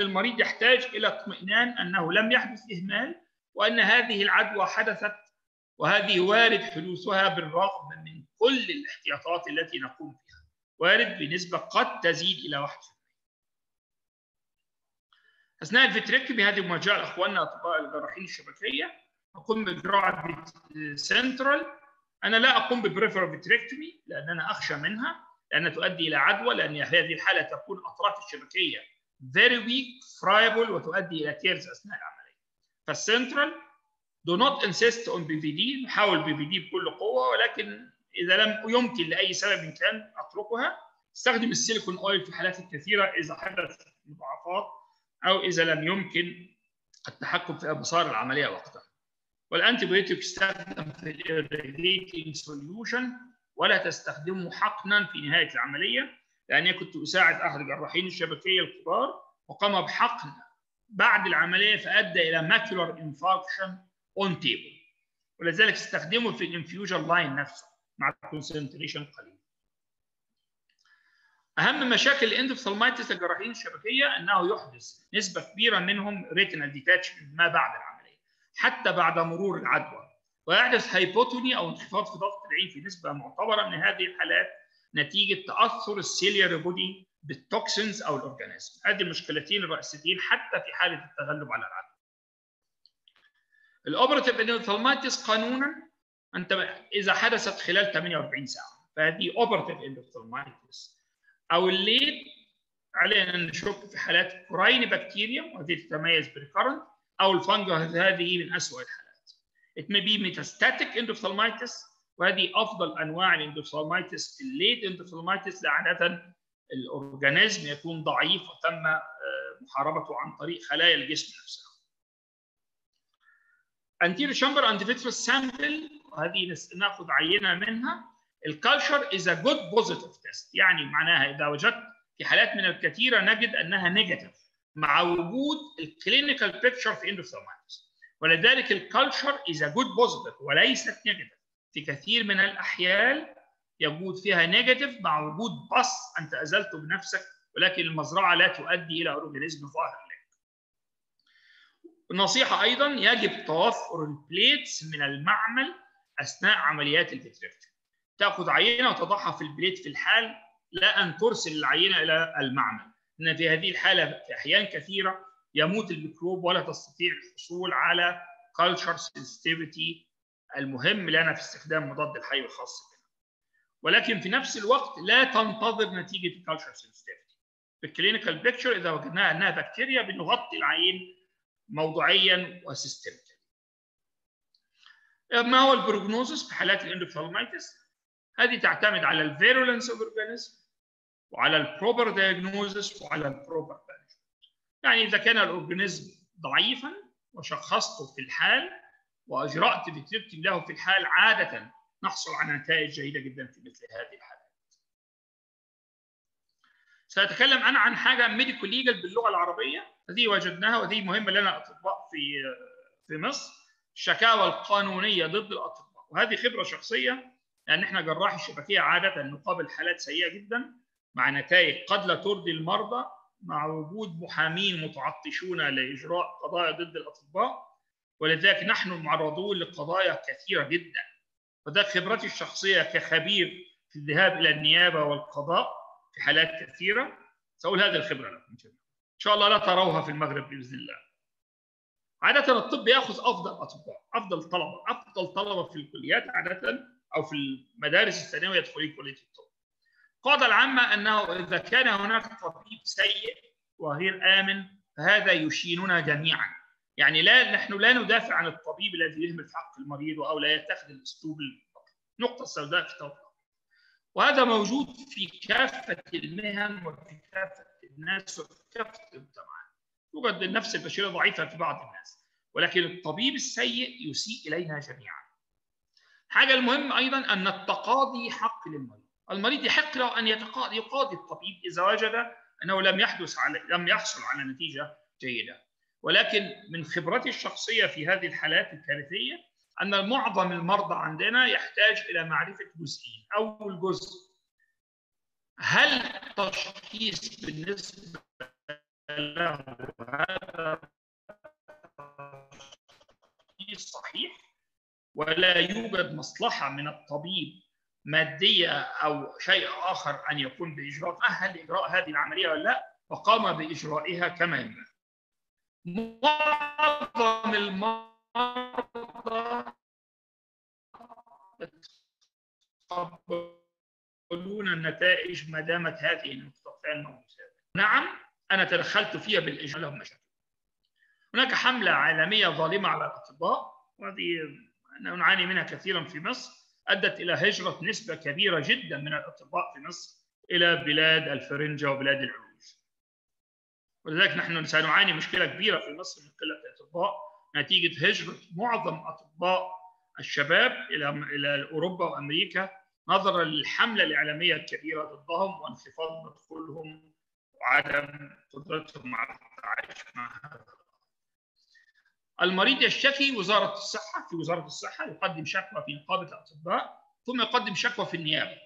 المريض يحتاج إلى اطمئنان أنه لم يحدث إهمال وأن هذه العدوى حدثت وهذه وارد حدوثها بالرغم من كل الاحتياطات التي نقوم بها وارد بنسبة قد تزيد إلى 1% أثناء الفيتريكتومي هذه مواجهة لإخواننا أطباء الجراحين الشبكية أقوم بجراحة سنترال أنا لا أقوم ببريفر فيتريكتومي لأن أنا أخشى منها لأنها تؤدي إلى عدوى لأن هذه الحالة تكون أطراف الشبكية very weak friable وتؤدي إلى تيرز أثناء العملية فالسنترال do not insist on BVD نحاول BVD بكل قوة ولكن إذا لم يمكن لأي سبب كان أتركها استخدم السيليكون أويل في حالات كثيرة إذا حدث مضاعفات أو إذا لم يمكن التحكم في مسار العملية وقتها. والانتي بايوتيك يستخدم في الاريجيتنج سوليوشن ولا تستخدمه حقنا في نهاية العملية لاني كنت أساعد أحد الجراحين الشبكية الكبار وقام بحقن بعد العملية فأدى إلى ماكيولار انفاركشن اون تيبل ولذلك استخدمه في الانفيوجن لاين نفسه مع كونسنتريشن قليل. أهم مشاكل الاندوفثالمايتس الجراحين الشبكية أنه يحدث نسبة كبيرة منهم ريتينال ديتاتشمنت ما بعد العملية حتى بعد مرور العدوى ويحدث هايبوتوني أو انخفاض في ضغط العين في نسبة معتبرة من هذه الحالات نتيجة تأثر السيليار بودي بالتوكسينز أو الاورجانيزم هذه المشكلتين الرئيسيتين حتى في حالة التغلب على العدوى الاوبراتيف اندوفثالمايتس قانونا أنت إذا حدثت خلال 48 ساعة. فهذه اوبراتيف اندوفثالمايتس أو الليد علينا نشك في حالات كوراين بكتيريا وهذه تتميز بريكارنت أو الفنجس هذه من اسوء الحالات. It may be metastatic endophthalmitis وهذه أفضل أنواع الاندوفثالمايتس الليد اندوفثالمايتس عاده الأورجانيزم يكون ضعيف وتم محاربته عن طريق خلايا الجسم نفسها. anterior chamber and vitreous sample وهذه نأخذ عينة منها. الكالشر is a good positive test يعني معناها إذا وجدت في حالات من الكثيرة نجد أنها نيجاتيف مع وجود الكلينيكال بيكتشر في اندوثالمايتس ولذلك الكالشر is a good positive وليست نيجاتيف في كثير من الاحيان يوجد فيها نيجاتيف مع وجود بص أنت أزلته بنفسك ولكن المزرعة لا تؤدي إلى اورجانيزم ظاهر لك. النصيحه أيضا يجب توفر البليتس من المعمل أثناء عمليات الفيتريكتومي. تأخذ عينة وتضعها في البليت في الحال لا أن ترسل العينة إلى المعمل إن في هذه الحالة في أحيان كثيرة يموت الميكروب ولا تستطيع الحصول على كلتشر سنسيتيفيتي المهم لنا في استخدام مضاد الحيوي الخاص بنا. ولكن في نفس الوقت لا تنتظر نتيجة الكلتشر سنسيتيفيتي في الكلينيكال بيكتشر إذا وجدناها أنها بكتيريا بنغطي العين موضوعيا وسيستميكال ما هو البروجنوزس في حالات الاندوفثالمايتس هذه تعتمد على الفيرولنس اوف اورجانيزم وعلى البروبر دايجنوزس وعلى البروبر مانجمنت يعني إذا كان الاورجانيزم ضعيفا وشخصته في الحال واجرات فيتريكتومي له في الحال عادة. نحصل على نتائج جيدة جدا في مثل هذه الحالات. سأتكلم أنا عن حاجة ميديكو ليجل باللغة العربية. هذه وجدناها وهذه مهمة لنا أطباء في في مصر. الشكاوى القانونية ضد الأطباء. وهذه خبرة شخصية لأن إحنا جراحي الشبكية عادة نقابل حالات سيئة جدا مع نتائج قد لا ترضي المرضى مع وجود محامين متعطشون لإجراء قضايا ضد الأطباء. ولذلك نحن معرضون لقضايا كثيرة جدا. وده خبرتي الشخصية كخبير في الذهاب إلى النيابة والقضاء في حالات كثيرة. سأقول هذه الخبرة لكم. إن شاء الله لا تروها في المغرب بإذن الله. عادة الطب يأخذ أفضل أطباء أفضل طلبة أفضل طلبة في الكليات عادة أو في المدارس الثانوية يدخلون كلية الطب. القاعدة العامة أنه إذا كان هناك طبيب سيء وغير آمن فهذا يشيننا جميعا. يعني لا نحن لا ندافع عن الطبيب الذي يهمل حق المريض أو لا يتخذ الأسلوب نقطة سوداء في توقع وهذا موجود في كافة المهن وفي كافة الناس وفي كافة المجتمعات. يوجد النفس البشرية ضعيفة في بعض الناس ولكن الطبيب السيء يسيء إلينا جميعا. حاجة المهم أيضا أن التقاضي حق للمريض. المريض يحق له أن يتقاضي يقاضي الطبيب إذا وجد أنه لم يحدث على لم يحصل على نتيجة جيدة. ولكن من خبرتي الشخصية في هذه الحالات الكارثية أن معظم المرضى عندنا يحتاج إلى معرفة جزئين. أول جزء هل تشخيص بالنسبة له هذا صحيح؟ ولا يوجد مصلحة من الطبيب مادية أو شيء آخر أن يقوم بإجراء أهل إجراء هذه العملية ولا؟ لا فقام بإجرائها كما ينبغي معظم المرضى يتقبلون النتائج ما دامت هذه النقطتان موجودة نعم أنا تدخلت فيها بالإجراء لهم مشاكل. هناك حملة عالمية ظالمة على الأطباء وهذه نعاني منها كثيرا في مصر. أدت إلى هجرة نسبة كبيرة جدا من الأطباء في مصر إلى بلاد الفرنجة وبلاد العلوج ولذلك نحن سنعاني مشكلة كبيرة في مصر من قلة الأطباء نتيجة هجرة معظم أطباء الشباب إلى إلى أوروبا وأمريكا نظرا للحملة الإعلامية الكبيرة ضدهم وانخفاض مدخولهم وعدم قدرتهم على التعايش مع هذا المريض يشتكي وزارة الصحة في وزارة الصحة يقدم شكوى في نقابة الأطباء ثم يقدم شكوى في النيابة.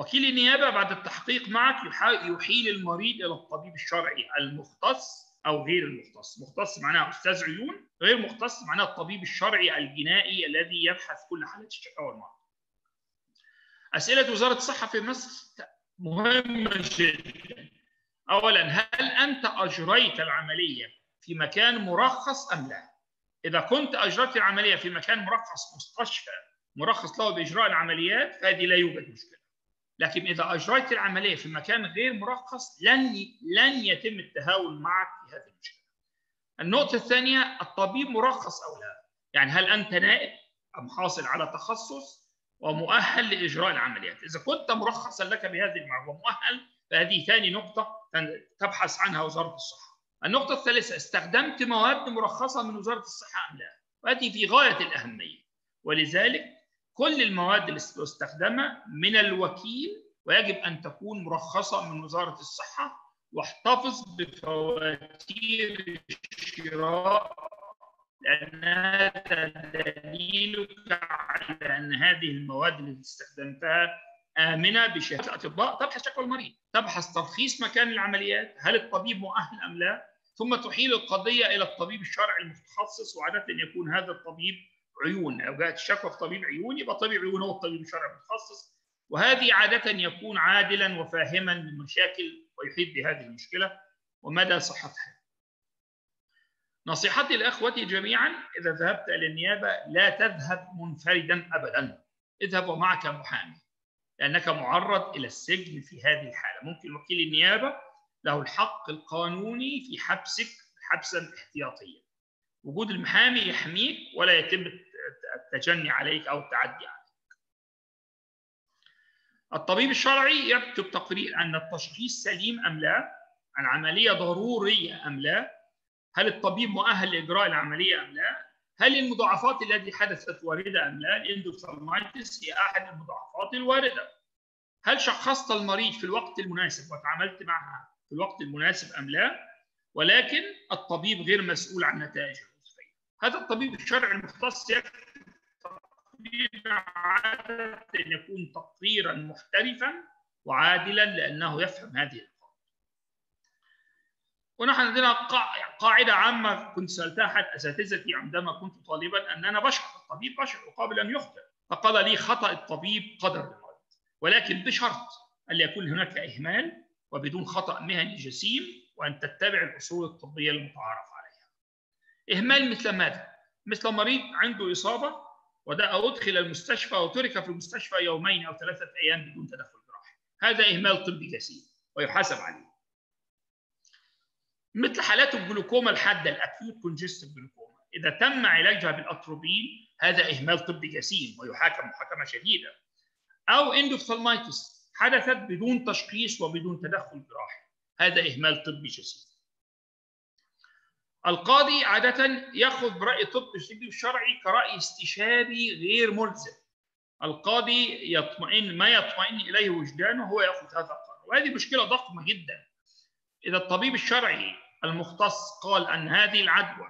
وكيل النيابة بعد التحقيق معك يحيل المريض إلى الطبيب الشرعي المختص أو غير المختص مختص معناه أستاذ عيون غير مختص معناه الطبيب الشرعي الجنائي الذي يبحث كل حالات الشكاوى المرضى أسئلة وزارة الصحة في مصر مهمة جدا أولا هل أنت أجريت العملية في مكان مرخص أم لا؟ إذا كنت أجريت العملية في مكان مرخص مستشفى مرخص له بإجراء العمليات فهذه لا يوجد مشكلة. لكن إذا أجريت العملية في مكان غير مرخص لن لن يتم التهاون معك في هذه المشكلة. النقطة الثانية الطبيب مرخص أو لا؟ يعني هل أنت نائب أم حاصل على تخصص ومؤهل لإجراء العمليات؟ إذا كنت مرخصا لك بهذه المعلومة ومؤهل فهذه ثاني نقطة تبحث عنها وزارة الصحة. النقطة الثالثة استخدمت مواد مرخصة من وزارة الصحة أم لا؟ وهذه في غاية الأهمية ولذلك كل المواد اللي استخدمها من الوكيل ويجب أن تكون مرخصة من وزارة الصحة واحتفظ بفواتير الشراء لأنها تدليلك على أن هذه المواد التي استخدمتها آمنة بشهادة الأطباء تبحث شكوى المريض تبحث ترخيص مكان العمليات هل الطبيب مؤهل أم لا؟ ثم تحيل القضية إلى الطبيب الشرعي المتخصص وعادة يكون هذا الطبيب عيون لو جاءت الشكوى في طبيب عيون يبقى طبيب عيون هو الطبيب الشرعي المتخصص. وهذه عادة يكون عادلا وفاهما للمشاكل ويحيط بهذه المشكلة ومدى صحتها. نصيحتي لإخوتي جميعا إذا ذهبت إلى النيابة لا تذهب منفردا أبدا. اذهب ومعك محامي لأنك معرض إلى السجن في هذه الحالة. ممكن وكيل النيابة له الحق القانوني في حبسك حبسا احتياطيا. وجود المحامي يحميك ولا يتم التجني عليك أو التعدي عليك الطبيب الشرعي يكتب تقرير أن التشخيص سليم أم لا العملية ضرورية أم لا هل الطبيب مؤهل لإجراء العملية أم لا هل المضاعفات التي حدثت واردة أم لا؟ الاندوسالمايتس هي أحد المضاعفات الواردة. هل شخصت المريض في الوقت المناسب وتعاملت معها في الوقت المناسب أم لا؟ ولكن الطبيب غير مسؤول عن نتائج. هذا الطبيب الشرعي المختص يكتب عادة أن يكون تقريرا محترفا وعادلا لأنه يفهم هذه. ونحن عندنا قاعدة عامة كنت سألتها أحد أساتذتي عندما كنت طالبا أن أنا بشر الطبيب بشر وقابل أن يخطئ فقال لي خطأ الطبيب قدر المرض ولكن بشرط أن يكون هناك إهمال وبدون خطأ مهني جسيم وأن تتبع الأصول الطبية المتعارف عليها إهمال مثل ماذا؟ مثل مريض عنده إصابة وده أدخل المستشفى وترك في المستشفى يومين أو ثلاثة أيام بدون تدخل جراحي. هذا إهمال طبي جسيم ويحاسب عليه. مثل حالات الجلوكوما الحادة الأكيوت كونجستيف جلوكوما. إذا تم علاجها بالأتروبين هذا إهمال طبي جسيم ويحاكم محاكمة شديدة. أو اندوفتالمايتس حدثت بدون تشخيص وبدون تدخل جراحي. هذا إهمال طبي جسيم. القاضي عادة يأخذ برأي الطب الشرعي كرأي استشاري غير ملزم. القاضي يطمئن ما يطمئن إليه وجدانه هو يأخذ هذا القرار، وهذه مشكلة ضخمة جدا. إذا الطبيب الشرعي المختص قال أن هذه العدوى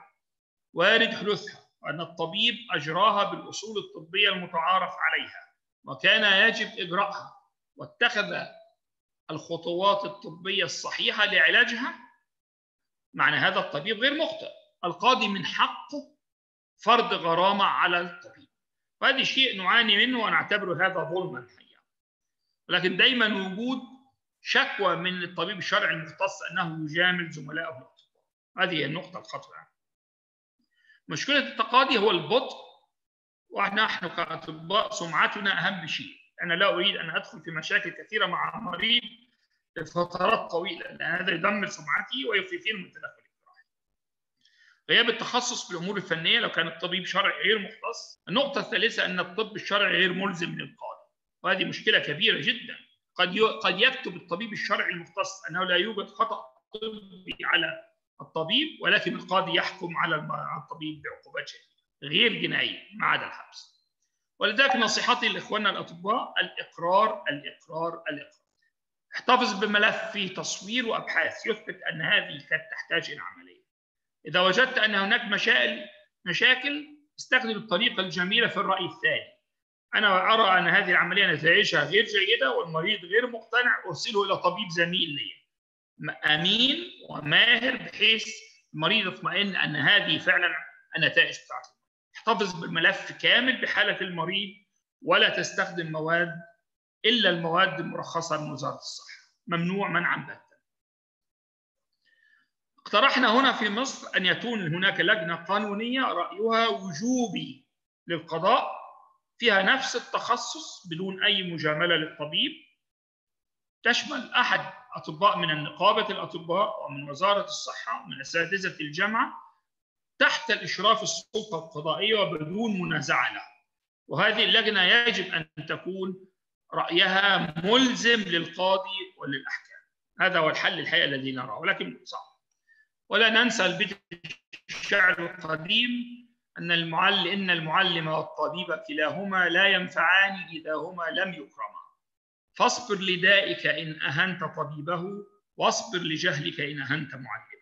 وارد حدوثها وأن الطبيب أجراها بالأصول الطبية المتعارف عليها وكان يجب إجراءها واتخذ الخطوات الطبية الصحيحة لعلاجها معنى هذا الطبيب غير مخطئ. القاضي من حقه فرض غرامة على الطبيب. وهذا شيء نعاني منه ونعتبره هذا ظلما حقيقة لكن دايما وجود شكوى من الطبيب الشرعي المختص أنه يجامل زملائه الأطباء. هذه هي النقطة الخطرة مشكلة التقاضي هو البطء ونحن كأطباء سمعتنا أهم شيء. أنا لا أريد أن أدخل في مشاكل كثيرة مع مريض لفترات طويلة لأن هذا يدمر سمعتي ويخفيني من التدخل الجراحي. غياب التخصص في الأمور الفنية لو كان الطبيب شرعي غير مختص. النقطة الثالثة أن الطب الشرعي غير ملزم للقاضي وهذه مشكلة كبيرة جدا. قد قد يكتب الطبيب الشرعي المختص أنه لا يوجد خطأ طبي على الطبيب ولكن القاضي يحكم على الطبيب بعقوبات شديدة غير جنائية ما عدا الحبس. ولذلك نصيحتي لإخواننا الأطباء الإقرار الإقرار الإقرار احتفظ بملف فيه تصوير وأبحاث يثبت أن هذه قد تحتاج إلى عملية. إذا وجدت أن هناك مشاكل مشاكل استخدم الطريقة الجميلة في الرأي الثاني. أنا أرى أن هذه العملية نتائجها غير جيدة والمريض غير مقتنع أرسله إلى طبيب زميل لي أمين وماهر بحيث المريض يطمئن أن هذه فعلا النتائج بتاعته. احتفظ بالملف كامل بحالة المريض ولا تستخدم مواد إلا المواد المرخصة من وزارة الصحة. ممنوع منعا باتا. اقترحنا هنا في مصر أن يكون هناك لجنة قانونية رأيها وجوبي للقضاء. فيها نفس التخصص بدون أي مجاملة للطبيب. تشمل أحد أطباء من نقابه الأطباء ومن وزارة الصحة ومن أساتذة الجامعة تحت الإشراف السلطة القضائية وبدون منازعة له وهذه اللجنة يجب أن تكون رأيها ملزم للقاضي وللأحكام. هذا هو الحل الحقيقي الذي نراه ولكن صعب. ولا ننسى البيت الشعر القديم أن المعلم إن المعلم والطبيب كلاهما لا ينفعان إذا هما لم يكرما. فاصبر لدائك إن أهنت طبيبه واصبر لجهلك إن أهنت معلمه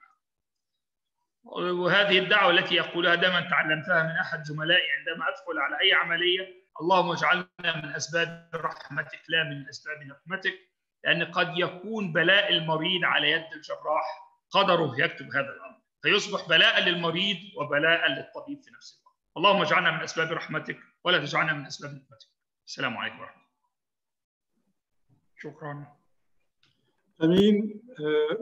وهذه الدعوة التي يقولها دائما تعلمتها من أحد زملائي عندما أدخل على أي عملية اللهم اجعلنا من أسباب رحمتك لا من أسباب نقمتك لأن قد يكون بلاء المريض على يد الجراح قدره يكتب هذا الأمر. فيصبح بلاء للمريض وبلاء للطبيب في نفس الوقت. اللهم اجعلنا من أسباب رحمتك ولا تجعلنا من أسباب نقمتك. السلام عليكم ورحمة الله. شكرا. أمين.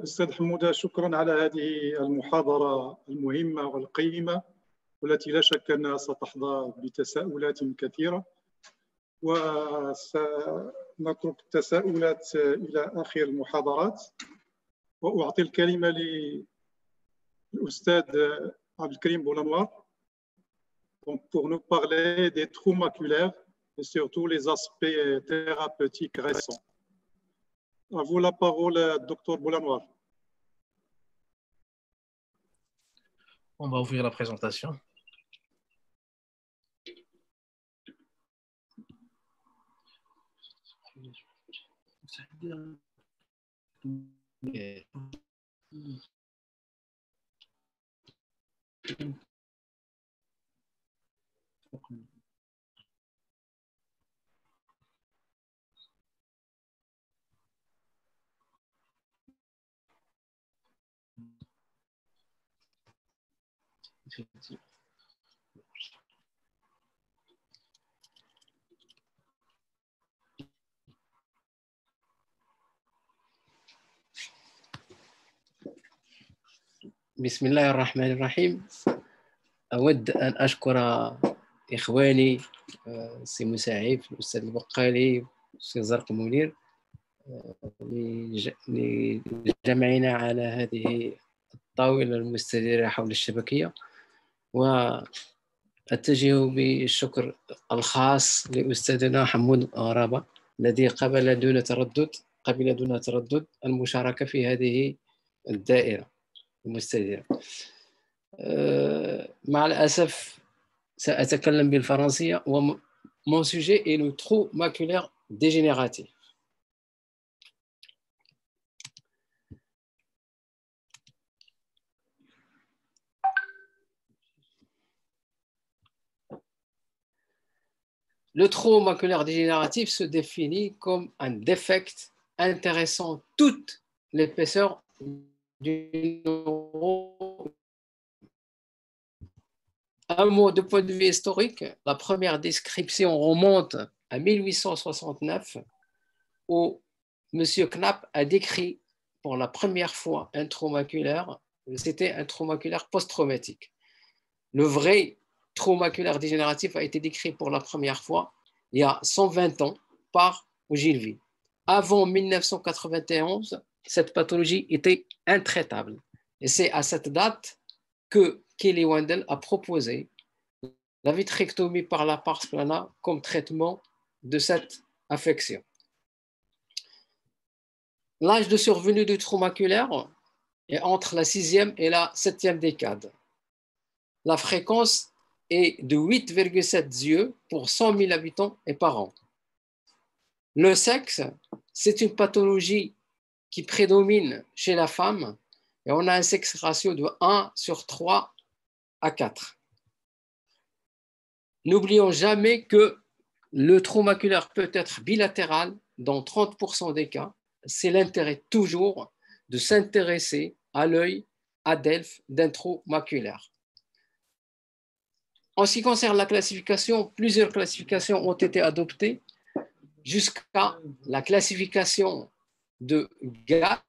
أستاذ حمودة شكرا على هذه المحاضرة المهمة والقيمة. والتي لا شك انها ستحظى بتساؤلات كثيره وسنترك التساؤلات الى اخر المحاضرات واعطي الكلمه للاستاذ عبد الكريم بولانوار pour nous parler des trous maculaires et surtout les aspects thérapeutiques récents. À vous la parole, docteur Boulanoir. On va ouvrir la présentation. 嗯。给嗯嗯嗯 بسم الله الرحمن الرحيم أود أن أشكر إخواني السي مساعف الأستاذ البقالي الأستاذ زرق منير لجمعنا على هذه الطاولة المستديرة حول الشبكية. وأتجه بالشكر الخاص لأستاذنا حمود غرابة الذي قبل دون تردد قبل دون تردد المشاركة في هذه الدائرة. المستديرة مع الأسف سأتكلم بالفرنسية ومون سوجي est le trou maculaire dégénératif Le trou maculaire dégénératif se définit comme un défect intéressant toute l'épaisseur un mot de point de vue historique, la première description remonte à 1869 où M. Knapp a décrit pour la première fois un trauma oculaire, c'était un trauma oculaire post-traumatique. Le vrai trauma oculaire dégénératif a été décrit pour la première fois il y a 120 ans par Ogilvy. Avant 1991, cette pathologie était intraitable. Et c'est à cette date que Kelly Wendell a proposé la vitrectomie par la pars plana comme traitement de cette affection. L'âge de survenue du trauma oculaire est entre la sixième et la septième décade. La fréquence est de 8,7 yeux pour 100 000 habitants et par an. Le sexe, c'est une pathologie qui prédomine chez la femme et on a un sexe ratio de 1 sur 3 à 4. N'oublions jamais que le trauma oculaire peut être bilatéral dans 30% des cas. C'est l'intérêt toujours de s'intéresser à l'œil à Delphes d'un trou maculaire. En ce qui concerne la classification, plusieurs classifications ont été adoptées jusqu'à la classification de GAS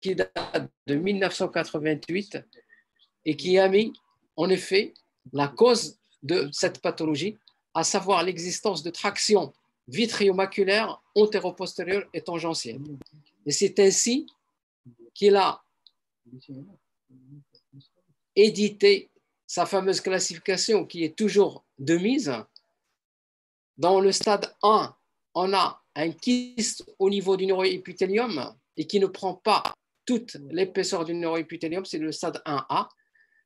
qui date de 1988 et qui a mis en effet la cause de cette pathologie, à savoir l'existence de traction vitréomaculaire antéro-postérieure et tangentielle. Et c'est ainsi qu'il a édité sa fameuse classification qui est toujours de mise. Dans le stade 1, on a un kyste au niveau du neuroépithélium et qui ne prend pas toute l'épaisseur du neuroépithélium, c'est le stade 1A.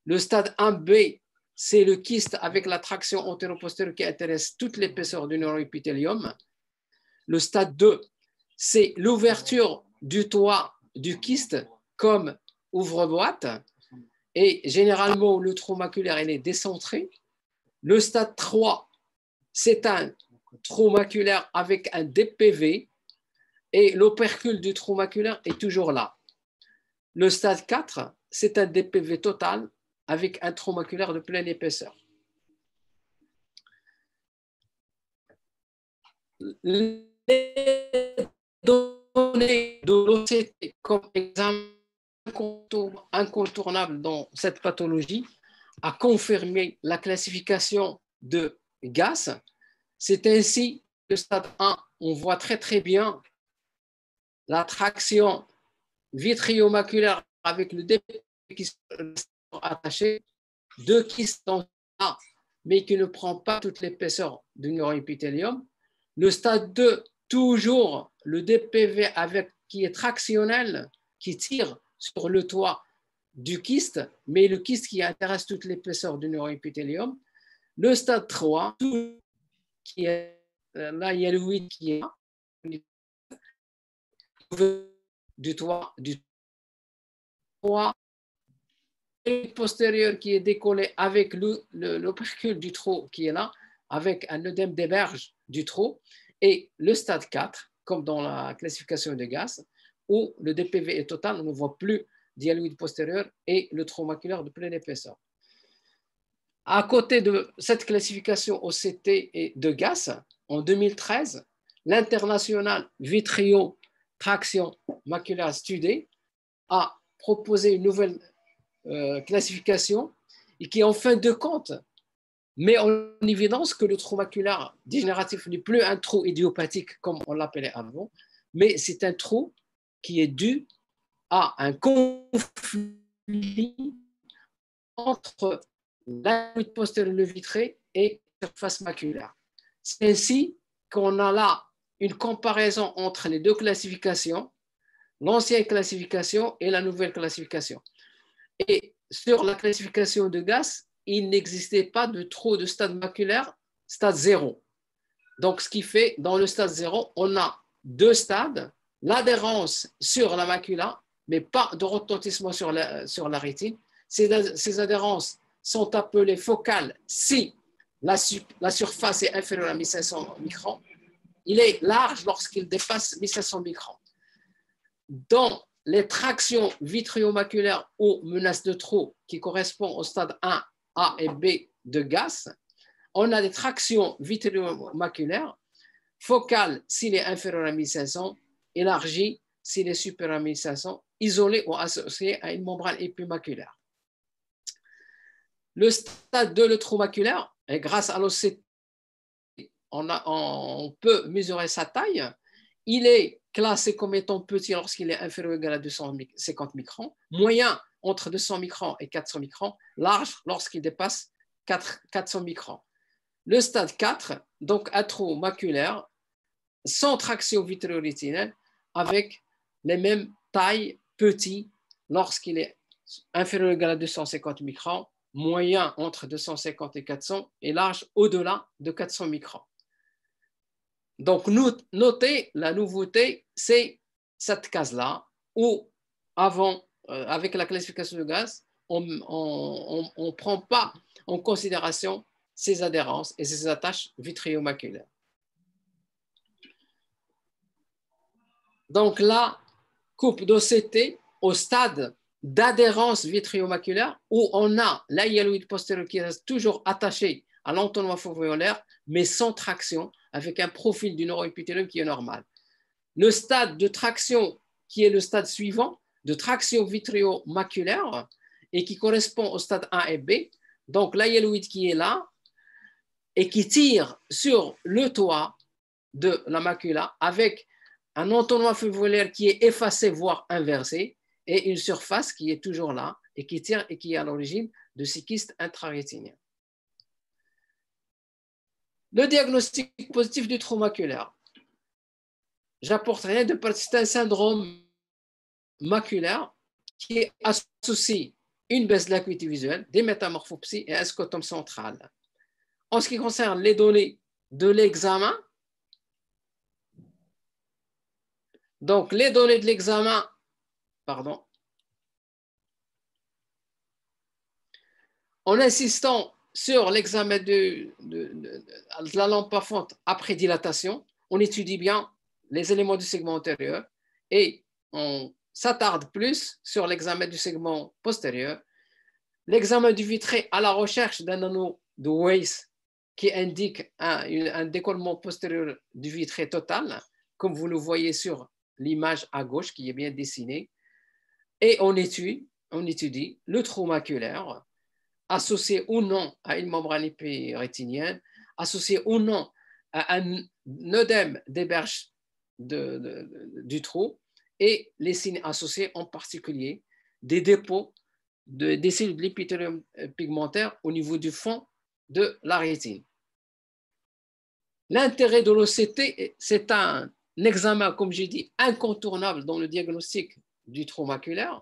Le stade 1B, c'est le kyste avec la traction antéro-postérieure qui intéresse toute l'épaisseur du neuroépithélium. Le stade 2, c'est l'ouverture du toit du kyste comme ouvre-boîte. Et généralement, le trou maculaire est décentré. Le stade 3, c'est un trou maculaire avec un DPV et l'opercule du trou maculaire est toujours là. Le stade 4, c'est un DPV total avec un trou maculaire de pleine épaisseur. Les données de l'OCT comme exemple incontournable dans cette pathologie a confirmé la classification de GAS. C'est ainsi le stade 1, on voit très très bien la traction vitréomaculaire avec le début qui sont attachés, deux kystes A, mais qui ne prend pas toute l'épaisseur du neuroépithélium. Le stade 2, toujours le DPV avec, qui est tractionnel, qui tire sur le toit du kyste, mais le kyste qui intéresse toute l'épaisseur du neuroépithélium. Le stade 3, qui est, là, il y a le 8 qui est du toit du toit postérieur qui est décollé avec l'opercule le, du trou qui est là, avec un œdème d'héberge du trou, et le stade 4, comme dans la classification de gaz, où le DPV est total, on ne voit plus dialoïde postérieur et le trou maculaire de pleine épaisseur. À côté de cette classification OCT et de GAS, en 2013, l'international Vitrio Traction Maculaire Study a proposé une nouvelle euh, classification et qui, en fin de compte, met en évidence que le trou maculaire dégénératif n'est plus un trou idiopathique comme on l'appelait avant, mais c'est un trou qui est dû à un conflit entre la postérieure le vitré et surface maculaire. C'est ainsi qu'on a là une comparaison entre les deux classifications, l'ancienne classification et la nouvelle classification. Et sur la classification de Gas, il n'existait pas de trou de stade maculaire, stade 0. Donc, ce qui fait, dans le stade 0, on a deux stades, l'adhérence sur la macula, mais pas de retentissement sur la, sur la rétine. Ces, adhérences sont appelées focales si la, surface est inférieure à 1500 microns. Il est large lorsqu'il dépasse 1500 microns. Dans les tractions vitréomaculaires ou menaces de trou qui correspondent au stade 1, A et B de GAS, on a des tractions vitréomaculaires focales s'il est inférieur à 1500, élargies s'il est supérieur à 1500, isolées ou associées à une membrane épimaculaire. Le stade 2, le trou maculaire, et grâce à l'OCT, on, on peut mesurer sa taille. Il est classé comme étant petit lorsqu'il est inférieur ou égal à 250 microns, moyen entre 200 microns et 400 microns, large lorsqu'il dépasse 400 microns. Le stade 4, donc un trou maculaire sans traction vitréorétinienne avec les mêmes tailles petit lorsqu'il est inférieur ou égal à 250 microns, moyen entre 250 et 400 et large au-delà de 400 microns. Donc, notez la nouveauté, c'est cette case-là où avant, euh, avec la classification de gaz, on ne prend pas en considération ces adhérences et ces attaches vitréomaculaires. Donc la coupe d'OCT au stade d'adhérence vitréomaculaire où on a la hyaloïde postérieure qui reste toujours attachée à l'entonnoir foveolaire, mais sans traction, avec un profil du neuroépithélium qui est normal. Le stade de traction, qui est le stade suivant, de traction vitréomaculaire, et qui correspond au stade A et B, donc la hyaloïde qui est là, et qui tire sur le toit de la macula avec un entonnoir foveolaire qui est effacé, voire inversé, et une surface qui est toujours là et qui tire et qui est à l'origine de ces kystes intrarétiniens. Le diagnostic positif du trou maculaire. J'apporte rien de c'est un syndrome maculaire qui est associé une baisse de l'acuité visuelle, des métamorphopsies et un scotum central. En ce qui concerne les données de l'examen, donc les données de l'examen, pardon, en insistant sur l'examen de, la lampe passante après dilatation, on étudie bien les éléments du segment antérieur et on s'attarde plus sur l'examen du segment postérieur. L'examen du vitré à la recherche d'un anneau de Weiss qui indique un, décollement postérieur du vitré total, comme vous le voyez sur l'image à gauche qui est bien dessinée. Et on étudie, on étudie le trou maculaire associé ou non à une membrane épirétinienne, associé ou non à un œdème des berges du trou, et les signes associés en particulier des dépôts de, des cellules de l'épithélium pigmentaire au niveau du fond de la rétine. L'intérêt de l'OCT, c'est un examen, comme j'ai dit, incontournable dans le diagnostic du trou maculaire.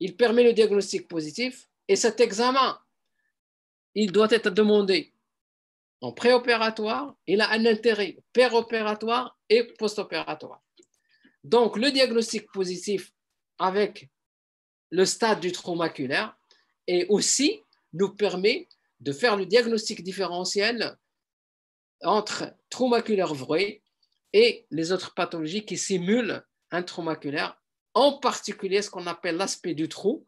Il permet le diagnostic positif et cet examen, il doit être demandé en préopératoire. Il a un intérêt péropératoire et postopératoire. Donc, le diagnostic positif avec le stade du trou maculaire et aussi nous permet de faire le diagnostic différentiel entre trou maculaire vrai et les autres pathologies qui simulent un trou maculaire, en particulier ce qu'on appelle l'aspect du trou,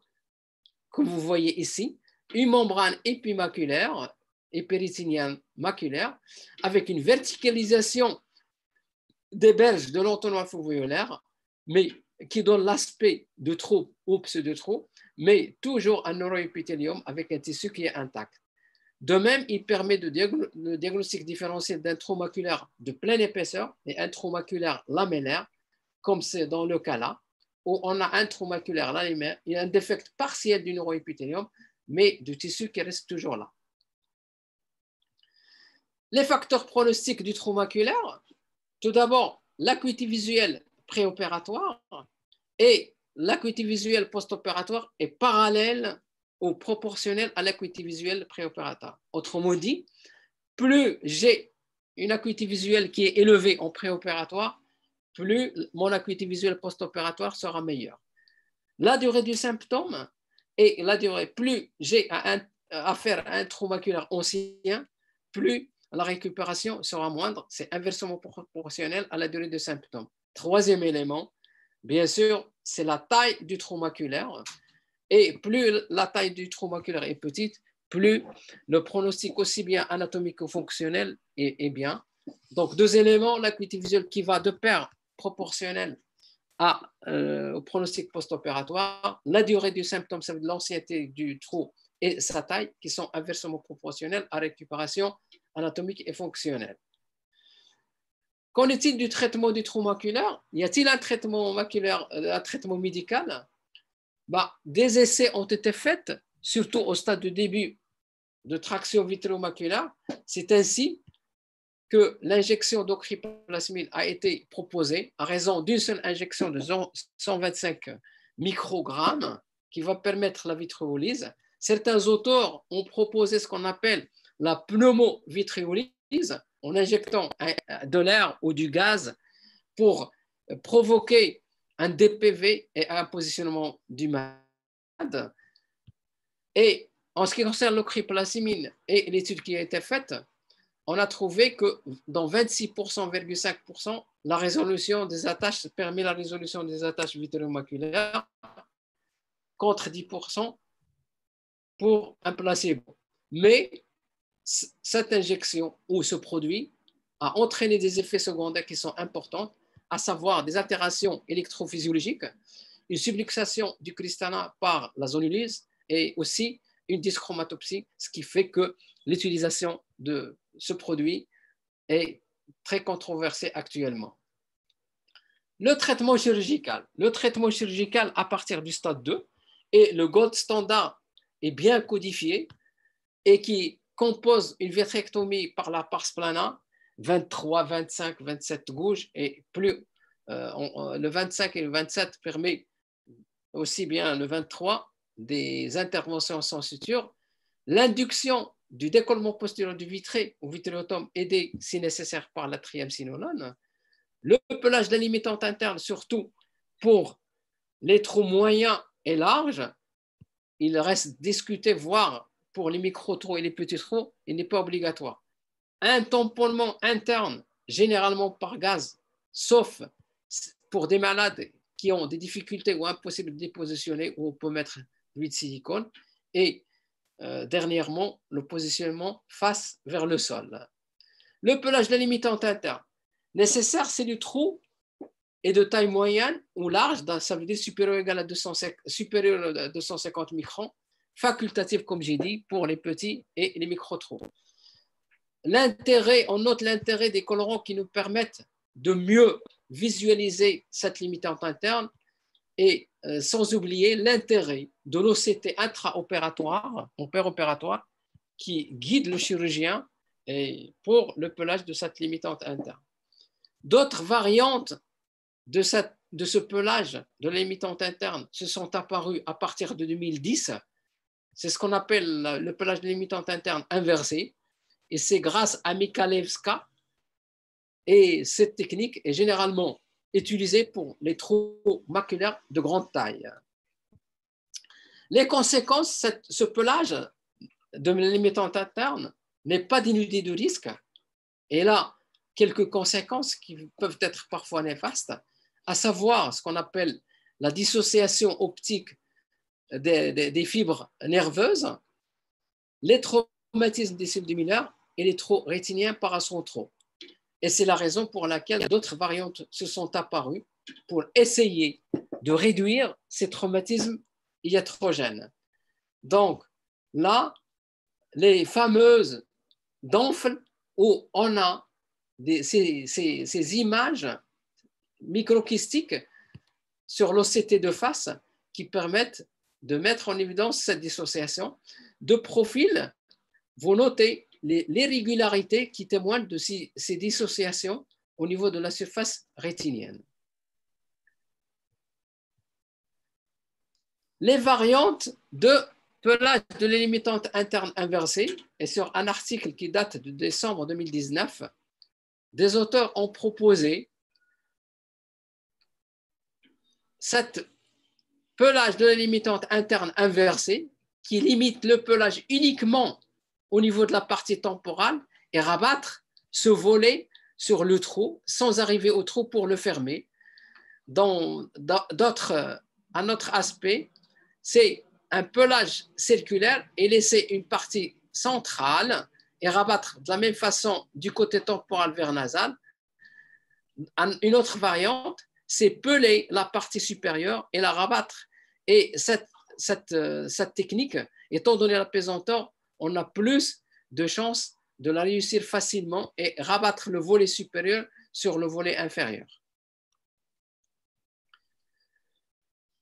que vous voyez ici, une membrane épimaculaire, épéritinienne maculaire, avec une verticalisation des berges de l'entonnoir foveolaire, mais qui donne l'aspect de trou ou pseudo-trou, mais toujours un neuroépithélium avec un tissu qui est intact. De même, il permet de le diagnostic différentiel d'un trou maculaire de pleine épaisseur et un trou lamellaire, comme c'est dans le cas là, où on a un trou maculaire lamellaire, il y a un défect partiel du neuroépithélium, mais du tissu qui reste toujours là. Les facteurs pronostiques du trou maculaire, tout d'abord, l'acuité visuelle préopératoire et l'acuité visuelle postopératoire est parallèle ou proportionnelle à l'acuité visuelle préopératoire. Autrement dit, plus j'ai une acuité visuelle qui est élevée en préopératoire, plus mon acuité visuelle postopératoire sera meilleure. La durée du symptôme et la durée, plus j'ai à, faire un trou maculaire ancien, plus la récupération sera moindre. C'est inversement proportionnel à la durée du symptôme. Troisième élément, Bien sûr, c'est la taille du trou maculaire. Et plus la taille du trou maculaire est petite, plus le pronostic aussi bien anatomique que fonctionnel est, bien. Donc, deux éléments, l'acuité visuelle qui va de pair proportionnel à, euh, au pronostic post-opératoire, la durée du symptôme, c'est l'ancienneté du trou et sa taille, qui sont inversement proportionnels à récupération anatomique et fonctionnelle. Qu'en est-il du traitement du trou maculaire? Y a-t-il un traitement maculaire, euh, un traitement médical? Bah, Des essais ont été faits, surtout au stade de début de traction vitréomaculaire. C'est ainsi que l'injection d'ocryplasmine a été proposée à raison d'une seule injection de 125 microgrammes qui va permettre la vitréolyse. Certains auteurs ont proposé ce qu'on appelle la pneumovitréolyse en injectant de l'air ou du gaz pour provoquer un DPV et un positionnement du malade. Et en ce qui concerne l'ocryplasmine et l'étude qui a été faite, on a trouvé que dans 26,5%, la résolution des attaches permet la résolution des attaches vitréomaculaires contre 10% pour un placebo. Mais cette injection ou ce produit a entraîné des effets secondaires qui sont importants, à savoir des altérations électrophysiologiques, une subluxation du cristallin par la zonulyse et aussi une dyschromatopsie, ce qui fait que l'utilisation de ce produit est très controversé actuellement. Le traitement chirurgical. Le traitement chirurgical à partir du stade 2 et le gold standard est bien codifié et qui compose une vitrectomie par la pars plana, 23, 25, 27 gauche et plus. Euh, le 25 et le 27 permet aussi bien le 23 des interventions sans suture. L'induction du décollement postérieur du vitré au vitréotome aidé si nécessaire par la triamcinolone, le pelage de la limitante interne surtout pour les trous moyens et larges, il reste discuté, voire pour les micro-trous et les petits trous, il n'est pas obligatoire. Un tamponnement interne, généralement par gaz, sauf pour des malades qui ont des difficultés ou impossible de dépositionner, où on peut mettre l'huile de silicone, et euh, dernièrement le positionnement face vers le sol. Le pelage de la limitante interne. Nécessaire, c'est du trou et de taille moyenne ou large, ça veut dire supérieur ou égal à 250, supérieur à 250 microns, facultatif, comme j'ai dit, pour les petits et les micro-trous. L'intérêt, on note l'intérêt des colorants qui nous permettent de mieux visualiser cette limitante interne et euh, sans oublier l'intérêt de l'OCT intraopératoire, opératoire, qui guide le chirurgien et pour le pelage de cette limitante interne. D'autres variantes de, de ce pelage de limitante interne se sont apparues à partir de 2010. C'est ce qu'on appelle le pelage de limitante interne inversé. Et c'est grâce à Mikhalevska. Et cette technique est généralement utilisé pour les trous maculaires de grande taille. Les conséquences, ce pelage de limitante interne n'est pas dénudé de risque. Et là, quelques conséquences qui peuvent être parfois néfastes, à savoir ce qu'on appelle la dissociation optique des, fibres nerveuses, les traumatismes des cellules mineurs et les trous rétiniens paracentraux. Et c'est la raison pour laquelle d'autres variantes se sont apparues pour essayer de réduire ces traumatismes iatrogènes. Donc là, les fameuses d'enfles où on a ces, images microkystiques sur l'OCT de face qui permettent de mettre en évidence cette dissociation. De profil, vous notez l'irrégularité qui témoigne de ces, dissociations au niveau de la surface rétinienne. Les variantes de pelage de l'élimitante interne inversée, et sur un article qui date de décembre 2019, des auteurs ont proposé cette pelage de l'élimitante interne inversée qui limite le pelage uniquement au niveau de la partie temporale et rabattre ce volet sur le trou sans arriver au trou pour le fermer. dans d'autres, un autre aspect, c'est un pelage circulaire et laisser une partie centrale et rabattre de la même façon du côté temporal vers nasal. Une autre variante, c'est peler la partie supérieure et la rabattre. Et cette, cette, cette technique, étant donné la pesanteur, on a plus de chances de la réussir facilement et rabattre le volet supérieur sur le volet inférieur.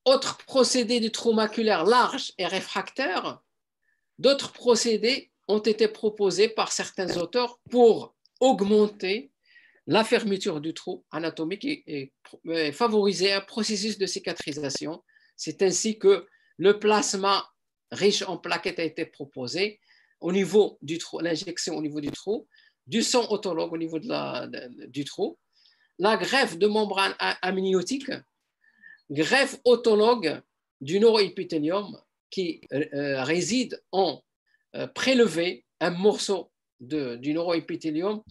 Autre procédé du trou maculaire large et réfractaire, d'autres procédés ont été proposés par certains auteurs pour augmenter la fermeture du trou anatomique et, favoriser un processus de cicatrisation. C'est ainsi que le plasma riche en plaquettes a été proposé au niveau du trou, l'injection au niveau du trou, du sang autologue au niveau de la, du trou, la greffe de membrane amniotique greffe autologue du neuroépithélium qui euh, réside en euh, prélever un morceau de, du neuroépithélium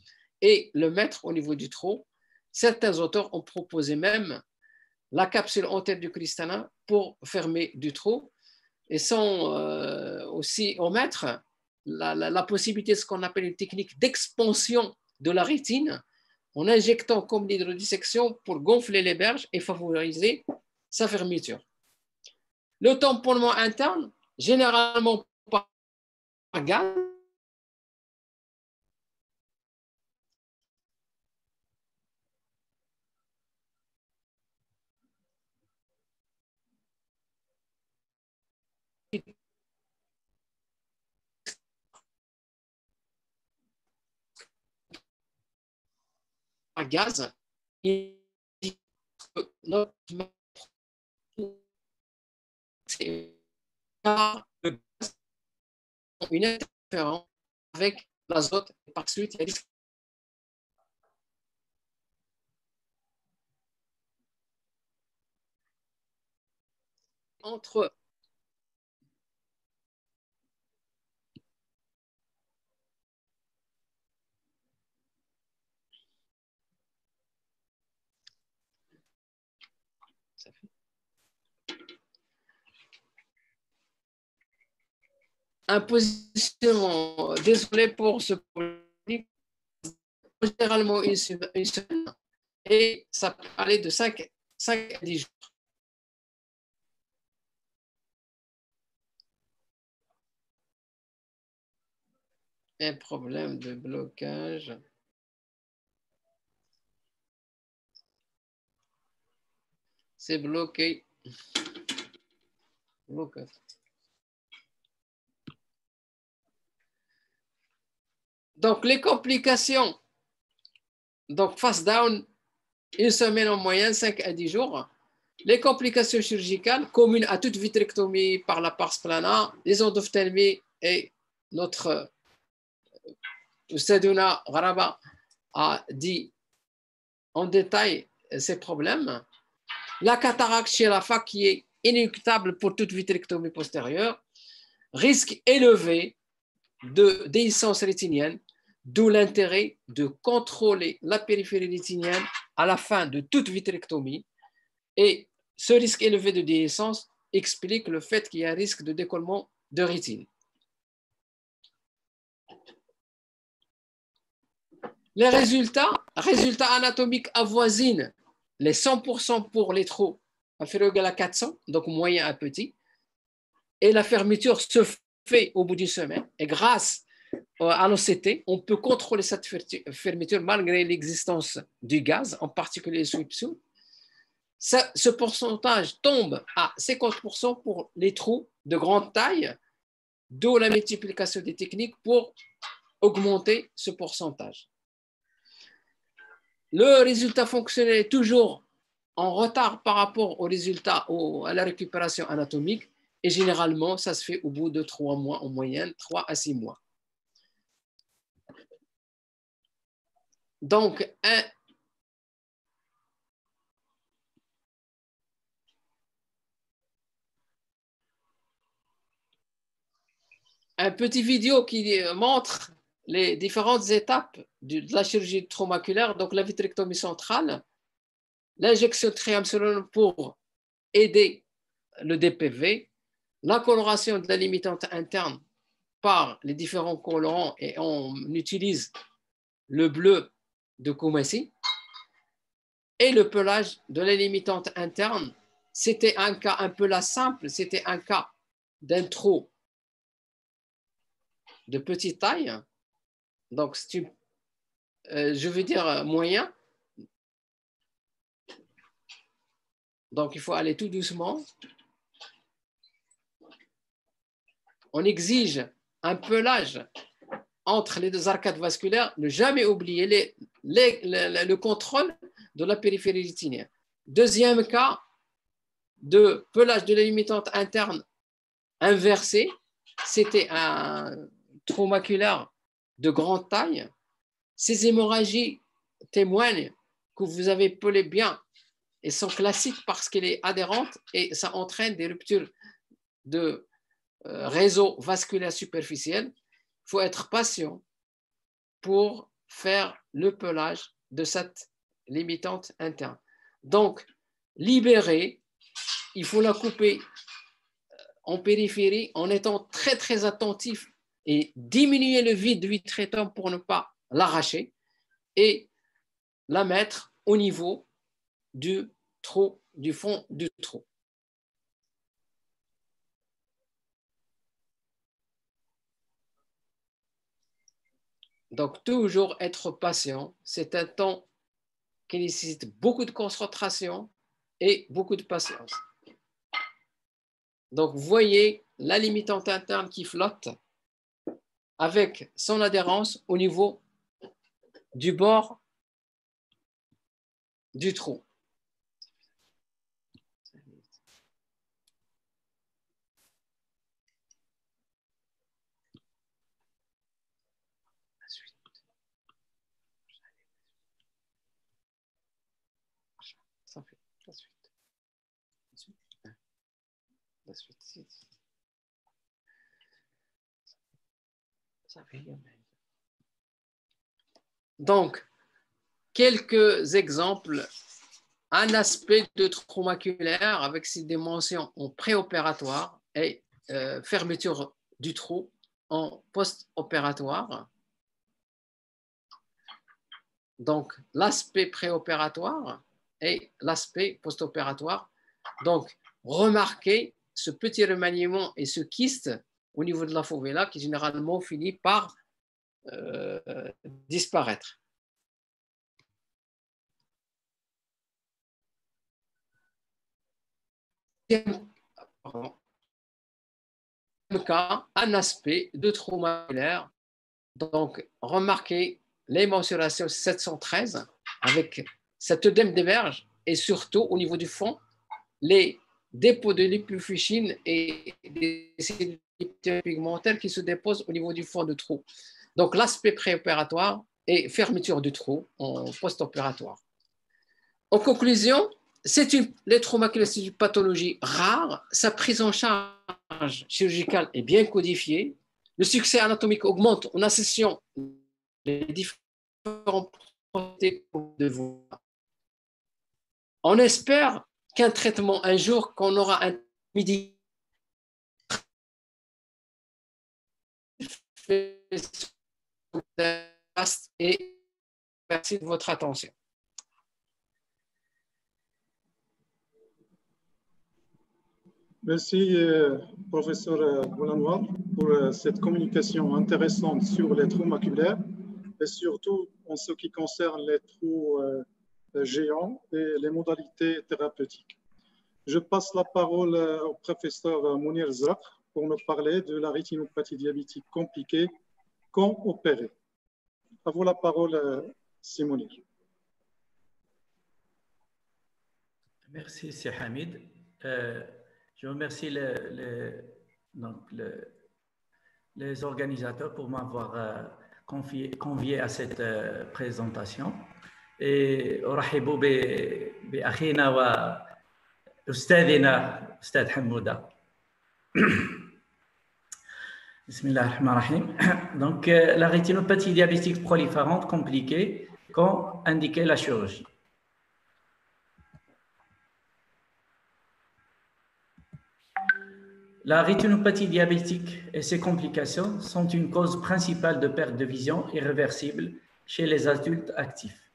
et le mettre au niveau du trou. Certains auteurs ont proposé même la capsule en tête du cristallin pour fermer du trou et sans euh, aussi omettre la, possibilité de ce qu'on appelle une technique d'expansion de la rétine en injectant comme l'hydrodissection pour gonfler les berges et favoriser sa fermeture. Le tamponnement interne, généralement par gaz, gaz, une interférence avec l'azote et par suite il y a entre un positionnement, désolé pour ce généralement une semaine, et ça peut aller de 5, 5 à 10 jours. Un problème de blocage. C'est bloqué. Blocage. Donc, les complications, donc face down, une semaine en moyenne, 5 à 10 jours. Les complications chirurgicales communes à toute vitrectomie par la pars plana, les endophthalmies et notre Seduna Garaba a dit en détail ces problèmes. La cataracte chez la qui est inéluctable pour toute vitrectomie postérieure, risque élevé de déhiscence rétinienne, D'où l'intérêt de contrôler la périphérie rétinienne à la fin de toute vitrectomie. Et ce risque élevé de déhiscence explique le fait qu'il y a un risque de décollement de rétine. Les résultats, résultats anatomiques avoisinent les 100% pour les trous inférieurs à 400, donc moyen à petit. Et la fermeture se fait au bout d'une semaine. Et grâce à l'OCT, on peut contrôler cette fermeture malgré l'existence du gaz, en particulier Ce, ce pourcentage tombe à 50% pour les trous de grande taille, d'où la multiplication des techniques pour augmenter ce pourcentage. Le résultat fonctionnel est toujours en retard par rapport au résultat, à la récupération anatomique, et généralement, ça se fait au bout de trois mois en moyenne, trois à six mois. Donc, un, petit vidéo qui montre les différentes étapes de la chirurgie traumaticulaire, donc la vitrectomie centrale. l'injection triamcinolone pour aider le DPV, la coloration de la limitante interne par les différents colorants et on utilise le bleu de Koumassi et le pelage de la limitante interne. C'était un cas un peu la simple, c'était un cas d'un trou de petite taille, donc euh, je veux dire moyen. Donc il faut aller tout doucement. On exige un pelage entre les deux arcades vasculaires, ne jamais oublier le contrôle de la périphérie rétinienne. Deuxième cas de pelage de la limitante interne inversée, c'était un trou maculaire de grande taille. Ces hémorragies témoignent que vous avez pelé bien et sont classiques parce qu'elle est adhérente et ça entraîne des ruptures de euh, réseau vasculaire superficiel. Il faut être patient pour faire le pelage de cette limitante interne. Donc, libérer, il faut la couper euh, en périphérie en étant très très attentif et diminuer le vide du traitant pour ne pas l'arracher et la mettre au niveau du trou, du fond du trou. Donc, toujours être patient. C'est un temps qui nécessite beaucoup de concentration et beaucoup de patience. Donc, voyez la limitante interne qui flotte avec son adhérence au niveau du bord du trou. Donc, quelques exemples. Un aspect de trou maculaire avec ses dimensions en préopératoire et euh, fermeture du trou en post-opératoire. Donc, l'aspect préopératoire et l'aspect post-opératoire. Donc, remarquez ce petit remaniement et ce kyste au niveau de la fovella qui généralement finit par euh, disparaître. cas, un aspect de trauma Donc, remarquez les mensurations 713 avec cette œdème des et surtout au niveau du fond, les dépôts de lipofuscine et des cellules pigmentaires qui se déposent au niveau du fond du trou. Donc, l'aspect préopératoire et fermeture du trou en post-opératoire. En conclusion, c'est une une pathologie rare. Sa prise en charge chirurgicale est bien codifiée. Le succès anatomique augmente en associant les différents de voix. On espère qu'un traitement un jour, qu'on aura un midi merci de votre attention. Merci, euh, professeur euh, Boulanoir, pour euh, cette communication intéressante sur les trous maculaires et surtout en ce qui concerne les trous géants et les modalités thérapeutiques. Je passe la parole au professeur Mounir Zak pour nous parler de la rétinopathie diabétique compliquée quand opérée. À vous la parole, Simonir. Merci, c'est Hamid. Je remercie les organisateurs pour m'avoir euh, convié, à cette euh, présentation. donc euh, la rétinopathie diabétique proliférante compliquée quand indiquait la chirurgie. La rétinopathie diabétique et ses complications sont une cause principale de perte de vision irréversible chez les adultes actifs.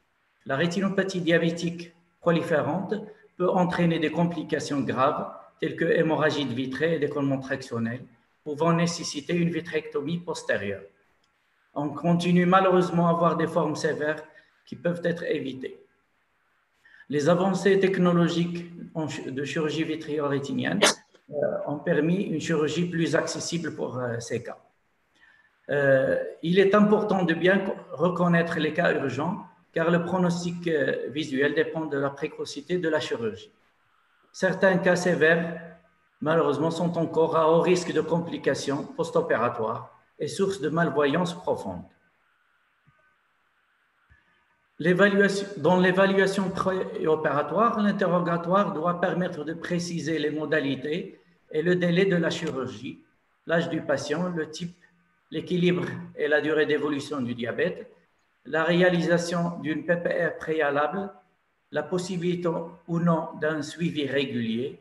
La rétinopathie diabétique proliférante peut entraîner des complications graves telles que hémorragie de vitrée et décollement tractionnel, pouvant nécessiter une vitrectomie postérieure. On continue malheureusement à avoir des formes sévères qui peuvent être évitées. Les avancées technologiques de chirurgie vitréo-rétinienne euh, ont permis une chirurgie plus accessible pour euh, ces cas. Euh, il est important de bien reconnaître les cas urgents car le pronostic visuel dépend de la précocité de la chirurgie. Certains cas sévères, malheureusement, sont encore à haut risque de complications post-opératoires et source de malvoyance profonde. Dans l'évaluation préopératoire, l'interrogatoire doit permettre de préciser les modalités et le délai de la chirurgie, l'âge du patient, le type, l'équilibre et la durée d'évolution du diabète, la réalisation d'une PPR préalable, la possibilité ou non d'un suivi régulier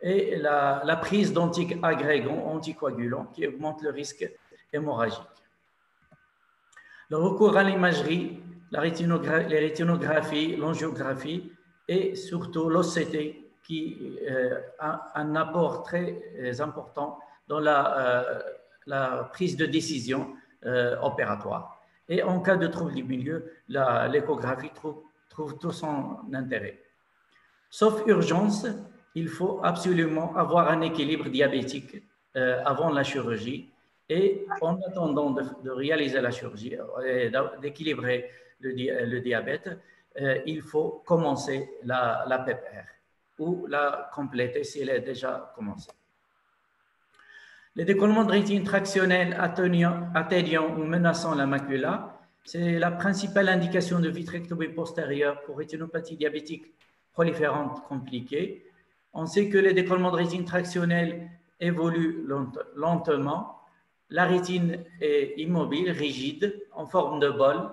et la, prise d'antiagrégants anticoagulants qui augmente le risque hémorragique. Le recours à l'imagerie la les rétinographies, et surtout l'OCT qui euh, a un apport très euh, important dans euh, la prise de décision opératoire. Et en cas de trouble du milieu, l'échographie trouve, tout son intérêt. Sauf urgence, il faut absolument avoir un équilibre diabétique avant la chirurgie et en attendant de, réaliser la chirurgie, d'équilibrer le, diabète, euh, il faut commencer la, la PPR ou la compléter si elle est déjà commencée. Les décollements de rétine tractionnelle atteignant ou menaçant la macula, c'est la principale indication de vitrectomie postérieure pour rétinopathie diabétique proliférante compliquée. On sait que les décollements de rétine tractionnelle évoluent lentement. La rétine est immobile, rigide, en forme de bol,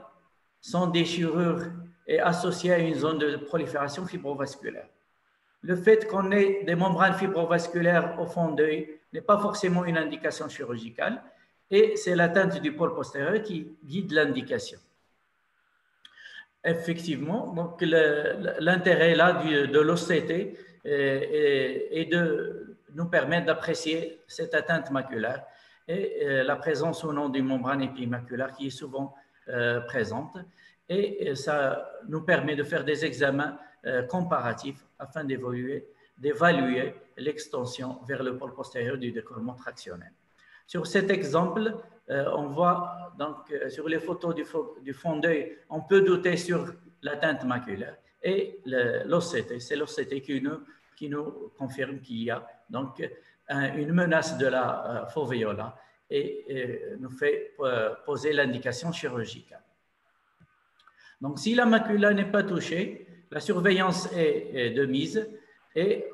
sans déchirure et associée à une zone de prolifération fibrovasculaire. Le fait qu'on ait des membranes fibrovasculaires au fond d'œil n'est pas forcément une indication chirurgicale et c'est l'atteinte du pôle postérieur qui guide l'indication. Effectivement, l'intérêt là de l'OCT est, de nous permettre d'apprécier cette atteinte maculaire et euh, la présence ou non d'une membrane épimaculaire qui est souvent euh, présente et ça nous permet de faire des examens euh, comparatifs afin d'évaluer l'extension vers le pôle postérieur du décollement tractionnel. Sur cet exemple, euh, on voit donc sur les photos du, fond d'œil, on peut douter sur l'atteinte maculaire et l'OCT, c'est l'OCT qui nous, confirme qu'il y a donc une menace de la foveola et, nous fait euh, poser l'indication chirurgicale. Donc, si la macula n'est pas touchée, la surveillance est, de mise et,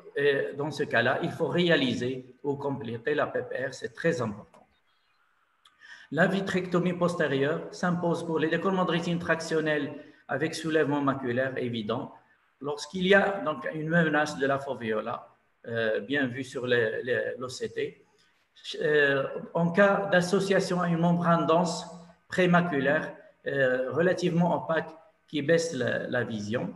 dans ce cas-là, il faut réaliser ou compléter la PPR, c'est très important. La vitrectomie postérieure s'impose pour les décollements tractionnelle avec soulèvement maculaire évident lorsqu'il y a donc une menace de la foveola, euh, bien vu sur l'OCT, euh, en cas d'association à une membrane dense prémaculaire euh, relativement opaque qui baisse la, vision,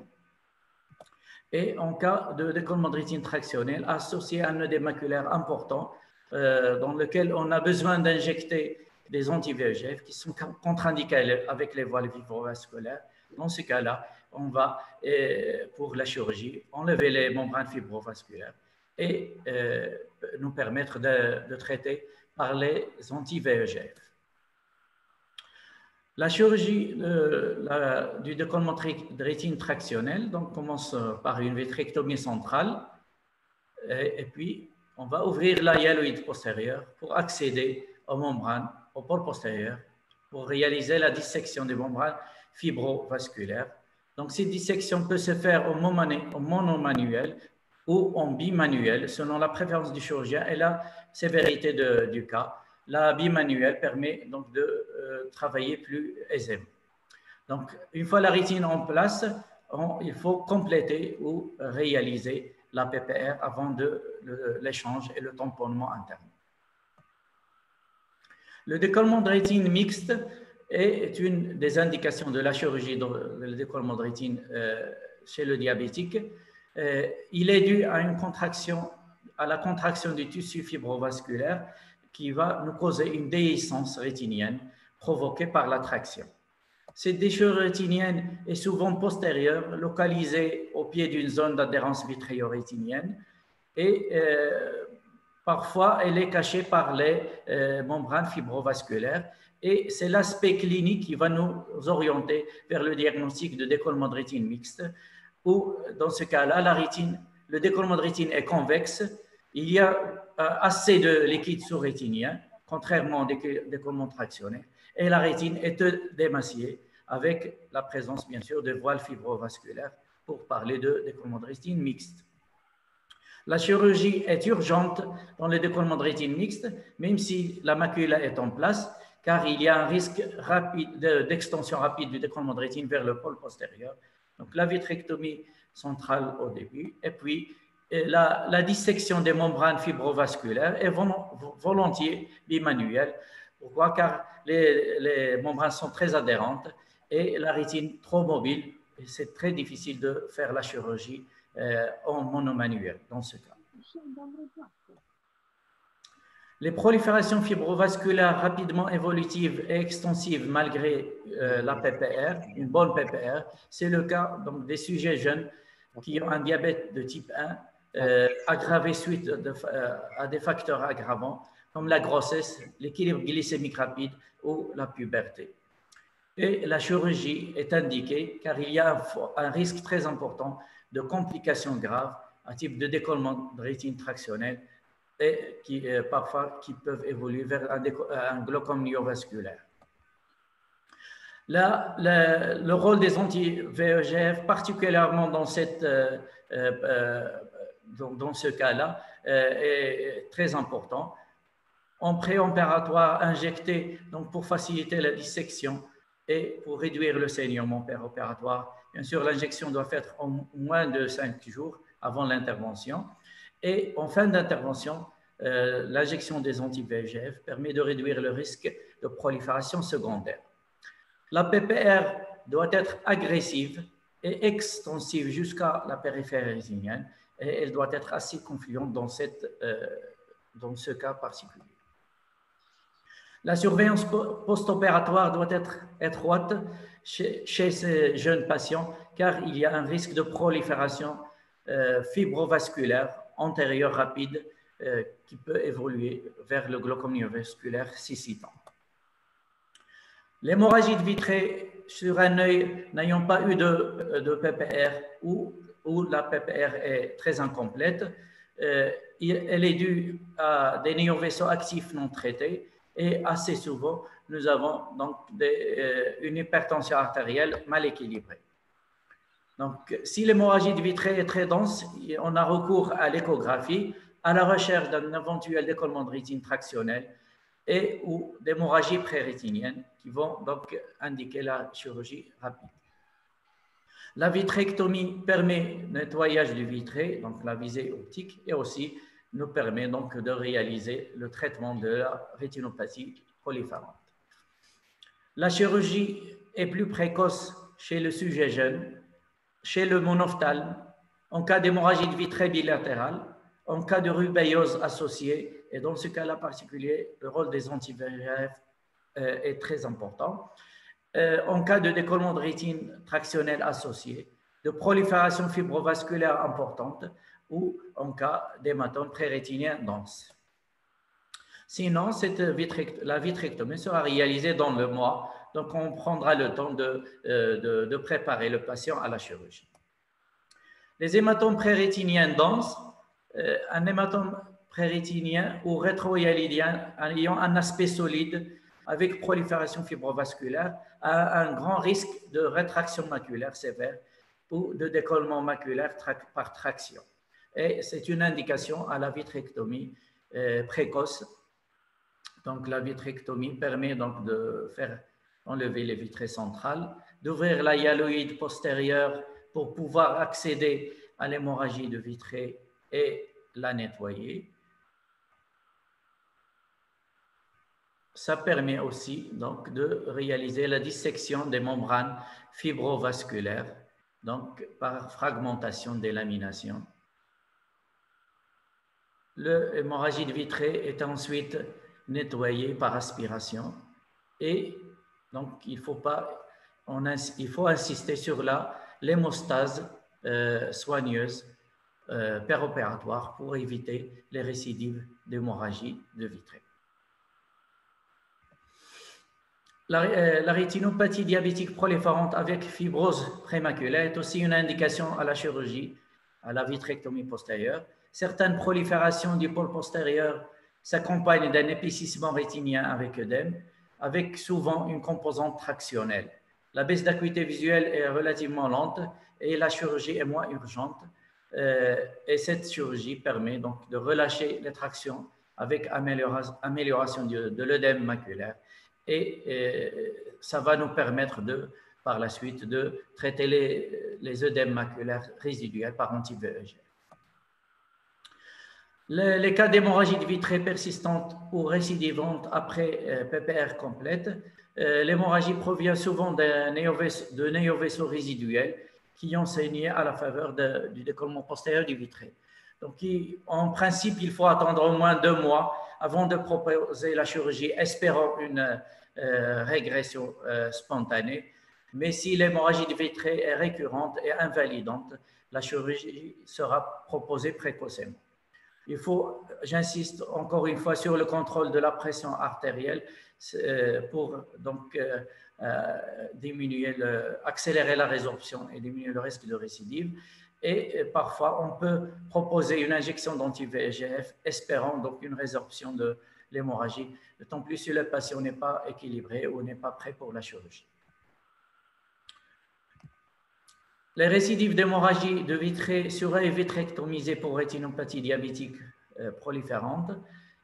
et en cas de décollement de rétine tractionnelle associé à un œdème maculaire important euh, dans lequel on a besoin d'injecter des anti-VEGF qui sont contre-indiqués avec les voiles fibrovasculaires. Dans ce cas-là, on va, pour la chirurgie, enlever les membranes fibrovasculaires et euh, nous permettre de, traiter par les anti-VEGF. La chirurgie du décollement de rétine tractionnelle donc, commence par une vitrectomie centrale et, puis on va ouvrir la hyaloïde postérieure pour accéder aux membranes, au pôle postérieur, pour réaliser la dissection des membranes fibrovasculaires. Donc, cette dissection peut se faire au monomanuel ou en bimanuel, selon la préférence du chirurgien et la sévérité du cas. La bimanuelle permet donc de euh, travailler plus aisément. Donc, une fois la rétine en place, il faut compléter ou réaliser la PPR avant l'échange et le tamponnement interne. Le décollement de rétine mixte est une des indications de la chirurgie de décollement de rétine euh, chez le diabétique. Euh, il est dû à une contraction, à la contraction du tissu fibrovasculaire qui va nous causer une déhiscence rétinienne provoquée par la traction. Cette déchirure rétinienne est souvent postérieure, localisée au pied d'une zone d'adhérence vitréo-rétinienne et euh, parfois elle est cachée par les euh, membranes fibrovasculaires et c'est l'aspect clinique qui va nous orienter vers le diagnostic de décollement de rétine mixte où dans ce cas-là, la rétine, le décollement de rétine est convexe, il y a euh, assez de liquide sous-rétinien, contrairement au décollement tractionné, et la rétine est démaciée avec la présence, bien sûr, de voiles fibrovasculaires pour parler de décollement de rétine mixte. La chirurgie est urgente dans le décollement de rétine mixte, même si la macula est en place, car il y a un risque d'extension rapide du décollement de rétine vers le pôle postérieur. Donc la vitrectomie centrale au début, et puis la, dissection des membranes fibrovasculaires est volontiers bimanuelle. Pourquoi? Car les, membranes sont très adhérentes et la rétine trop mobile, c'est très difficile de faire la chirurgie euh, en monomanuel dans ce cas. Les proliférations fibrovasculaires rapidement évolutives et extensives malgré euh, la PPR, une bonne PPR, c'est le cas des sujets jeunes qui ont un diabète de type 1 euh, aggravé suite euh, à des facteurs aggravants comme la grossesse, l'équilibre glycémique rapide ou la puberté. Et la chirurgie est indiquée car il y a un, risque très important de complications graves à type de décollement de rétine tractionnelle et qui euh, parfois qui peuvent évoluer vers un, un glaucome myovasculaire. Là, le, rôle des anti-VEGF, particulièrement dans cette dans, ce cas-là, euh, est très important. En préopératoire, injecté donc pour faciliter la dissection et pour réduire le saignement préopératoire. Bien sûr, l'injection doit faire en moins de 5 jours avant l'intervention. Et en fin d'intervention, euh, l'injection des anti-VEGF permet de réduire le risque de prolifération secondaire. La PPR doit être agressive et extensive jusqu'à la périphérie rétinienne et elle doit être assez confiante dans, cette, euh, dans ce cas particulier. La surveillance post-opératoire doit être étroite chez, ces jeunes patients car il y a un risque de prolifération euh, fibrovasculaire antérieure rapide euh, qui peut évoluer vers le glaucome vasculaire cicitant. L'hémorragie de vitrée sur un œil n'ayant pas eu de, de PPR ou où la PPR est très incomplète. Euh, elle est due à des néovaisseaux actifs non traités et assez souvent, nous avons donc euh, une hypertension artérielle mal équilibrée. Donc, si l'hémorragie de vitrée est très dense, on a recours à l'échographie, à la recherche d'un éventuel décollement de rétine tractionnelle et ou d'hémorragie prérétinienne qui vont donc indiquer la chirurgie rapide. La vitrectomie permet le nettoyage du vitré, donc la visée optique, et aussi nous permet donc de réaliser le traitement de la rétinopathie proliférante. La chirurgie est plus précoce chez le sujet jeune, chez le monophtalme, en cas d'hémorragie de vitré bilatérale, en cas de rubéiose associée, et dans ce cas-là particulier, le rôle des anti euh, est très important. Euh, en cas de décollement de rétine tractionnelle associé, de prolifération fibrovasculaire importante ou en cas d'hématome prérétinien dense. Sinon, cette la vitrectomie sera réalisée dans le mois, donc on prendra le temps de, euh, de, préparer le patient à la chirurgie. Les hématomes prérétiniens denses, euh, un hématome prérétinien ou rétrohyalidien ayant un aspect solide avec prolifération fibrovasculaire a un grand risque de rétraction maculaire sévère ou de décollement maculaire par traction. Et c'est une indication à la vitrectomie euh, précoce. Donc la vitrectomie permet donc de faire enlever les vitrées centrales, d'ouvrir la hyaloïde postérieure pour pouvoir accéder à l'hémorragie de vitrée et la nettoyer. Ça permet aussi donc de réaliser la dissection des membranes fibrovasculaires, donc par fragmentation des laminations. L'hémorragie de vitrée est ensuite nettoyée par aspiration et donc il faut pas, il faut insister sur l'hémostase euh, soigneuse euh, péropératoire pour éviter les récidives d'hémorragie de vitrée. Euh, la, rétinopathie diabétique proliférante avec fibrose prémaculaire est aussi une indication à la chirurgie, à la vitrectomie postérieure. Certaines proliférations du pôle postérieur s'accompagnent d'un épicissement rétinien avec œdème, avec souvent une composante tractionnelle. La baisse d'acuité visuelle est relativement lente et la chirurgie est moins urgente. Euh, et cette chirurgie permet donc de relâcher les tractions avec amélioration de, l'œdème maculaire. Et, euh, ça va nous permettre de, par la suite de traiter les, les œdèmes maculaires résiduels par anti-VEGF. Les, cas d'hémorragie de vitrée persistante ou récidivante après euh, PPR complète, l'hémorragie provient souvent de néovaisseaux résiduels qui ont saigné à la faveur du décollement postérieur du vitré. Donc, en principe, il faut attendre au moins deux mois avant de proposer la chirurgie, espérant une euh, régression euh, spontanée. Mais si l'hémorragie du vitré est récurrente et invalidante, la chirurgie sera proposée précocement. Il faut, j'insiste encore une fois sur le contrôle de la pression artérielle euh, pour donc euh, diminuer accélérer la résorption et diminuer le risque de récidive. Et parfois, on peut proposer une injection d'anti-VEGF, espérant donc une résorption de l'hémorragie, d'autant plus si le patient n'est pas équilibré ou n'est pas prêt pour la chirurgie. Les récidives d'hémorragie de vitrée seraient vitrectomisées pour rétinopathie diabétique euh, proliférante.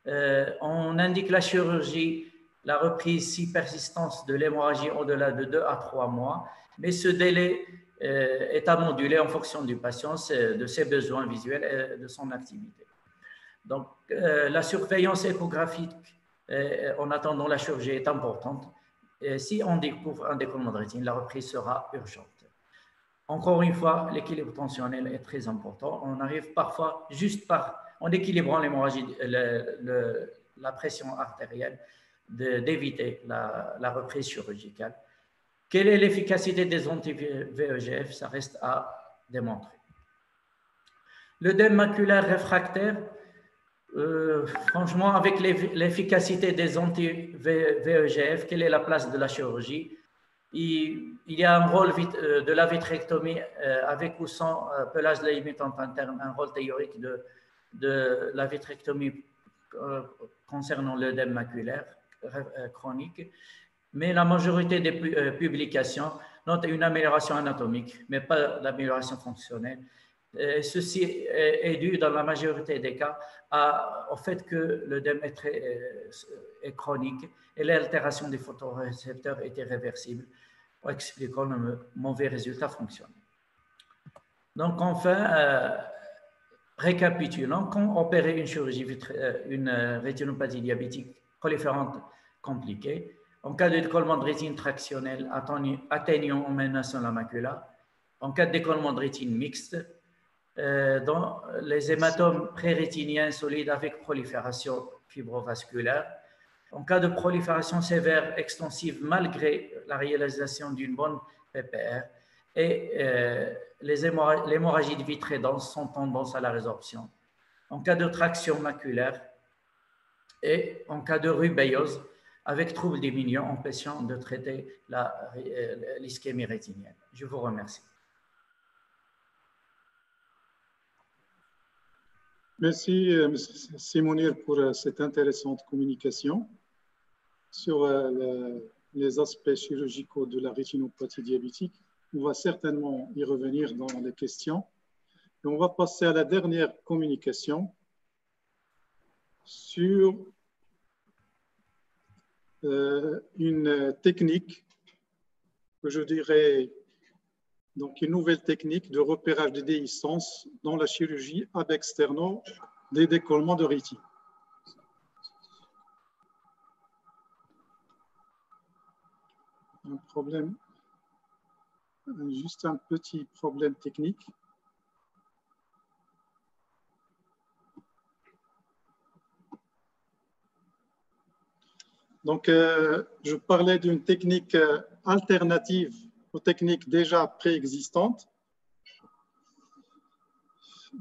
Euh, on indique la chirurgie la reprise si persistance de l'hémorragie au-delà de 2 à 3 mois, mais ce délai euh, est à moduler en fonction du patient, de ses besoins visuels et de son activité. Donc, euh, la surveillance échographique euh, en attendant la chirurgie est importante. Si on découvre un décollement de rétine, la reprise sera urgente. Encore une fois, l'équilibre tensionnel est très important. On arrive parfois juste par, en équilibrant l'hémorragie, la pression artérielle, d'éviter la, reprise chirurgicale. Quelle est l'efficacité des anti-VEGF Ça reste à démontrer. Le dème maculaire réfractaire, euh, franchement, avec l'efficacité des anti-VEGF, quelle est la place de la chirurgie? Il, y a un rôle euh, de la vitrectomie euh, avec ou sans pelage limitante interne, un rôle théorique de, la vitrectomie concernant l'œdème maculaire. Chronique, mais la majorité des publications notent une amélioration anatomique, mais pas d'amélioration fonctionnelle. Ceci est, dû dans la majorité des cas au fait que le DEM est, chronique et l'altération des photorécepteurs est irréversible, expliquant le mauvais résultat fonctionnel. Donc enfin, euh, récapitulons, quand opérer une chirurgie, une rétinopathie diabétique proliférante compliquée. En cas de décollement de rétine tractionnel atteignant ou menaçant la macula, en cas de décollement de rétine mixte, euh, dans les hématomes prérétiniens solides avec prolifération fibrovasculaire, en cas de prolifération sévère extensive malgré la réalisation d'une bonne PPR, et euh, l'hémorragie de vitrée dense sont tendance à la résorption. En cas de traction maculaire, et en cas de rubéiose, avec trouble des empêchant de traiter euh, l'ischémie rétinienne. Je vous remercie. Merci, euh, M. Simonir, pour euh, cette intéressante communication sur les aspects chirurgicaux de la rétinopathie diabétique. On va certainement y revenir dans les questions. Et on va passer à la dernière communication sur euh, une technique que je dirais, donc une nouvelle technique de repérage des déhiscences dans la chirurgie ab externo des décollements de rétine. Un problème, juste un petit problème technique. Donc, euh, je parlais d'une technique euh, alternative techniques déjà préexistantes.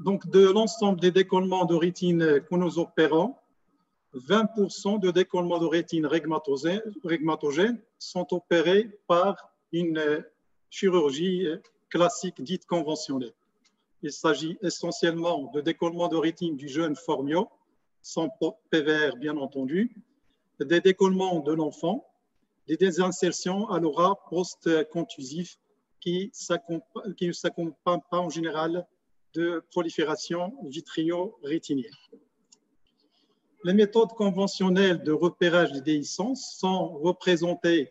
Donc, de l'ensemble des décollements de rétine que nous opérons, 20% de décollements de rétine régmatogènes sont opérés par une chirurgie classique dite conventionnelle. Il s'agit essentiellement de décollements de rétine du jeune formio, sans PVR bien entendu, des décollements de l'enfant, des désinsertions à l'aura post-contusif qui ne s'accompagnent pas en général de prolifération vitrio-rétinienne. Les méthodes conventionnelles de repérage des déhiscences sont représentées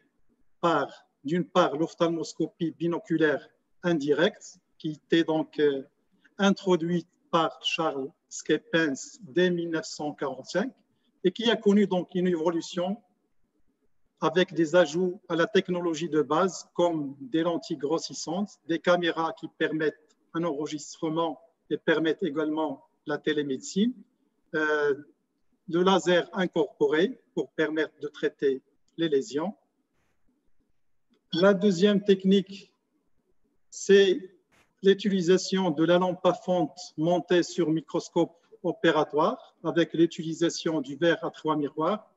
par, d'une part, l'ophtalmoscopie binoculaire indirecte, qui était donc euh, introduite par Charles Skepens dès 1945, et qui a connu donc une évolution avec des ajouts à la technologie de base comme des lentilles grossissantes, des caméras qui permettent un enregistrement et permettent également la télémédecine, euh, de laser incorporé pour permettre de traiter les lésions. La deuxième technique, c'est l'utilisation de la lampe à fonte montée sur microscope opératoire avec l'utilisation du verre à trois miroirs.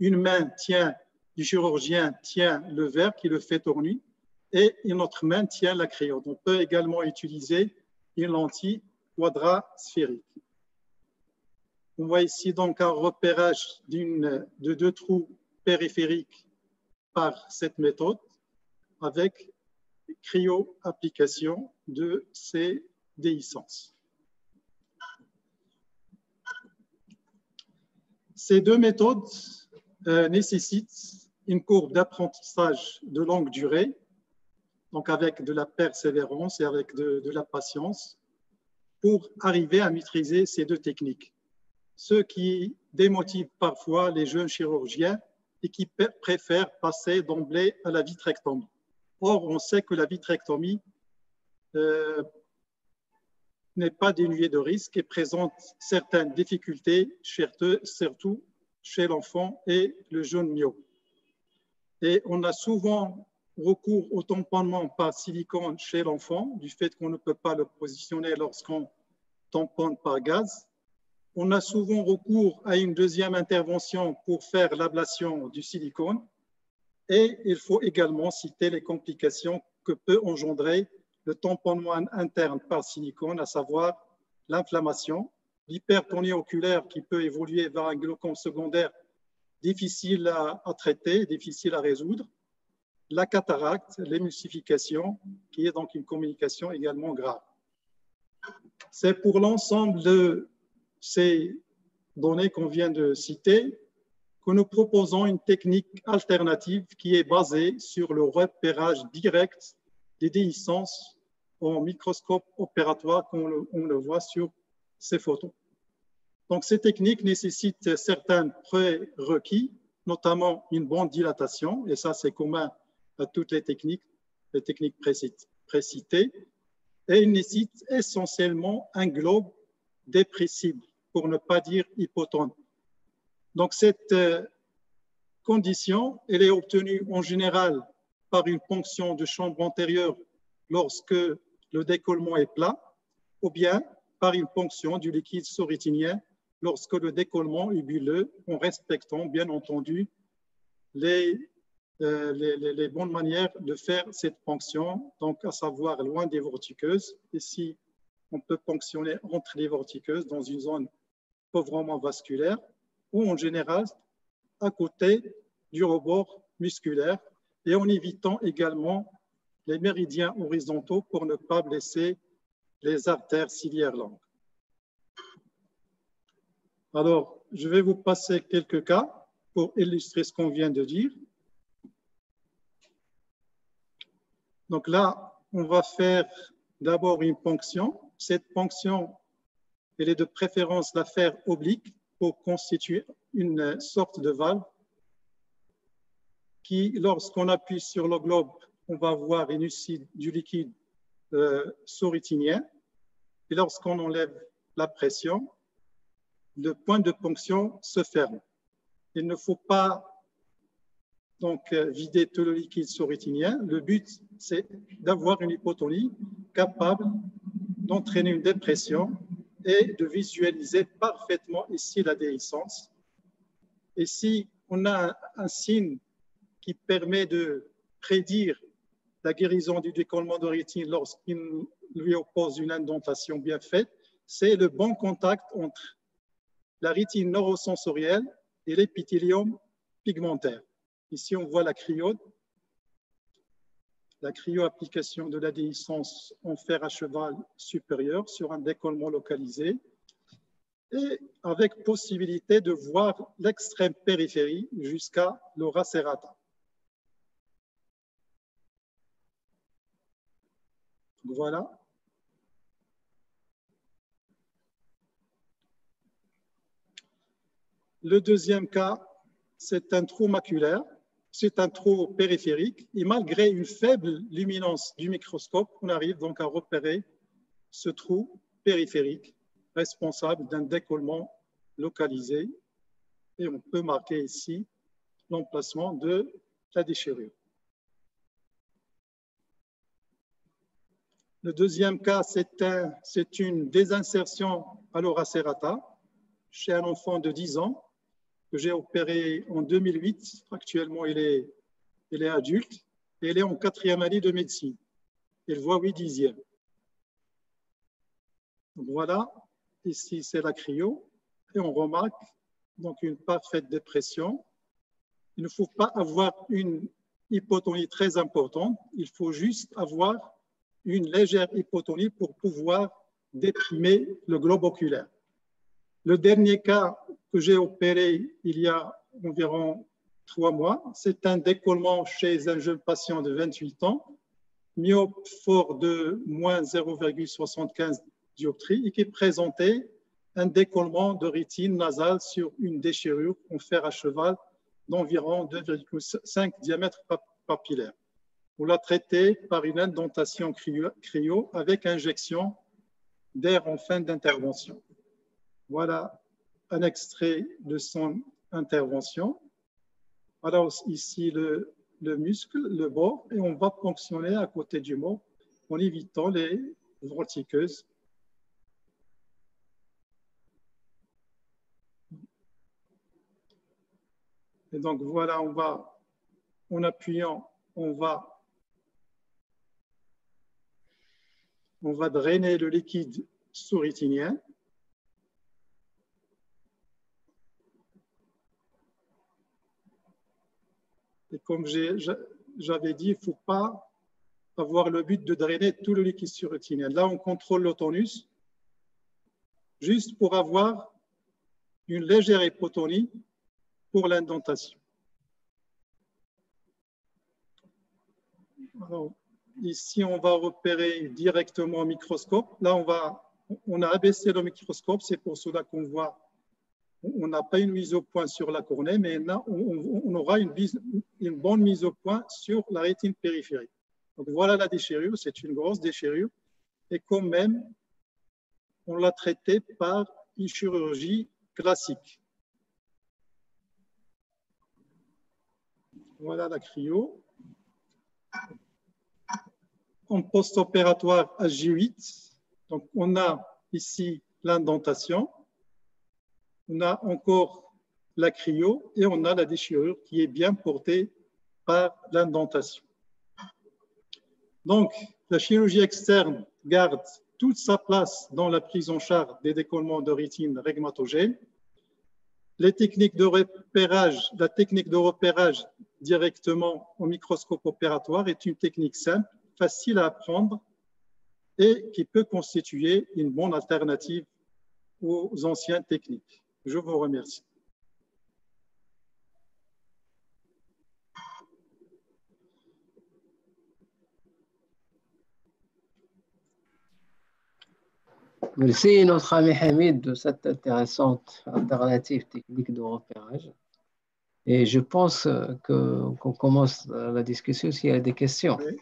Une main tient, du chirurgien tient le verre qui le fait tourner et une autre main tient la crayon. On peut également utiliser une lentille quadra-sphérique. On voit ici donc un repérage de deux trous périphériques par cette méthode avec cryo-application de ces déhiscences. Ces deux méthodes euh, nécessitent une courbe d'apprentissage de longue durée, donc avec de la persévérance et avec de, la patience, pour arriver à maîtriser ces deux techniques. Ce qui démotive parfois les jeunes chirurgiens et qui préfèrent passer d'emblée à la vitrectomie. Or, on sait que la vitrectomie euh, n'est pas dénué de risques et présente certaines difficultés, surtout chez l'enfant et le jeune myope. Et on a souvent recours au tamponnement par silicone chez l'enfant, du fait qu'on ne peut pas le positionner lorsqu'on tamponne par gaz. On a souvent recours à une deuxième intervention pour faire l'ablation du silicone. Et il faut également citer les complications que peut engendrer le tamponnement interne par silicone, à savoir l'inflammation, l'hypertonie oculaire qui peut évoluer vers un glaucome secondaire difficile à, traiter, difficile à résoudre, la cataracte, l'émulsification, qui est donc une communication également grave. C'est pour l'ensemble de ces données qu'on vient de citer que nous proposons une technique alternative qui est basée sur le repérage direct des déhiscences au microscope opératoire comme on le, voit sur ces photos. Donc, ces techniques nécessitent certains prérequis, notamment une bonne dilatation, et ça, c'est commun à toutes les techniques, les techniques précitées, et il nécessite essentiellement un globe dépressible, pour ne pas dire hypotone. Donc, cette euh, condition, elle est obtenue en général par une ponction de chambre antérieure lorsque le décollement est plat, ou bien par une ponction du liquide sous-rétinien lorsque le décollement bulleux, en respectant bien entendu les, euh, les, bonnes manières de faire cette ponction, donc à savoir loin des vortiqueuses. Ici, on peut ponctionner entre les vortiqueuses dans une zone pauvrement vasculaire ou en général à côté du rebord musculaire et en évitant également les méridiens horizontaux pour ne pas blesser les artères ciliaires longues. Alors, je vais vous passer quelques cas pour illustrer ce qu'on vient de dire. Donc là, on va faire d'abord une ponction. Cette ponction Elle est de préférence la faire oblique pour constituer une sorte de valve qui, lorsqu'on appuie sur le globe, on va voir une uscide du liquide euh. Et lorsqu'on enlève la pression, le point de ponction se ferme. Il ne faut pas donc euh, vider tout le liquide soritinien. Le but, c'est d'avoir une hypotonie capable d'entraîner une dépression et de visualiser parfaitement ici la déhiscence. Et si on a un, signe qui permet de prédire la guérison du décollement de lorsqu'il lui oppose une indentation bien faite, c'est le bon contact entre la rétine neurosensorielle et l'épithélium pigmentaire. Ici, on voit la cryode, la cryo-application de la déhiscence en fer à cheval supérieur sur un décollement localisé et avec possibilité de voir l'extrême périphérie jusqu'à l'aura serrata. Voilà. Le deuxième cas, c'est un trou maculaire, c'est un trou périphérique, et malgré une faible luminance du microscope, on arrive donc à repérer ce trou périphérique responsable d'un décollement localisé, et on peut marquer ici l'emplacement de la déchirure. Le deuxième cas, c'est une désinsertion à l'aura serrata chez un enfant de 10 ans que j'ai opéré en 2008. Actuellement, il est, est adulte et il est en quatrième année de médecine. Il voit 8 dixièmes. voilà, ici c'est la cryo et on remarque donc une parfaite dépression. Il ne faut pas avoir une hypotonie très importante, il faut juste avoir une légère hypotonie pour pouvoir déprimer le globe oculaire. Le dernier cas que j'ai opéré il y a environ trois mois, c'est un décollement chez un jeune patient de 28 ans, myope fort de moins 0,75 dioptrie et qui présentait un décollement de rétine nasale sur une déchirure en fer à cheval d'environ 2,5 diamètre papillaire. On l'a traité par une indentation cryo avec injection d'air en fin d'intervention. Voilà un extrait de son intervention. Voilà ici le, muscle, le bord, et on va fonctionner à côté du mot en évitant les vortiqueuses. Et donc voilà, on va, en appuyant, on va, on va drainer le liquide sous-rétinien. Et comme j'avais dit, il ne faut pas avoir le but de drainer tout le liquide surrétinien. Là, on contrôle le tonus juste pour avoir une légère hypotonie pour l'indentation. ici, on va repérer directement au microscope. Là, on, va, on a abaissé le microscope, c'est pour cela qu'on voit on n'a pas une mise au point sur la cornée, mais on, aura une, une, bonne mise au point sur la rétine périphérique. Donc voilà la déchirure, c'est une grosse déchirure, et quand même, on l'a traitée par une chirurgie classique. Voilà la cryo. En post-opératoire à J8, donc on a ici l'indentation on a encore la cryo et on a la déchirure qui est bien portée par l'indentation. Donc, la chirurgie externe garde toute sa place dans la prise en charge des décollements de rétine repérage, la technique de repérage directement au microscope opératoire est une technique simple, facile à apprendre et qui peut constituer une bonne alternative aux anciennes techniques. Je vous remercie. Merci notre ami Hamid de cette intéressante alternative technique de repérage. Et je pense qu'on commence la discussion s'il y a des questions. Oui.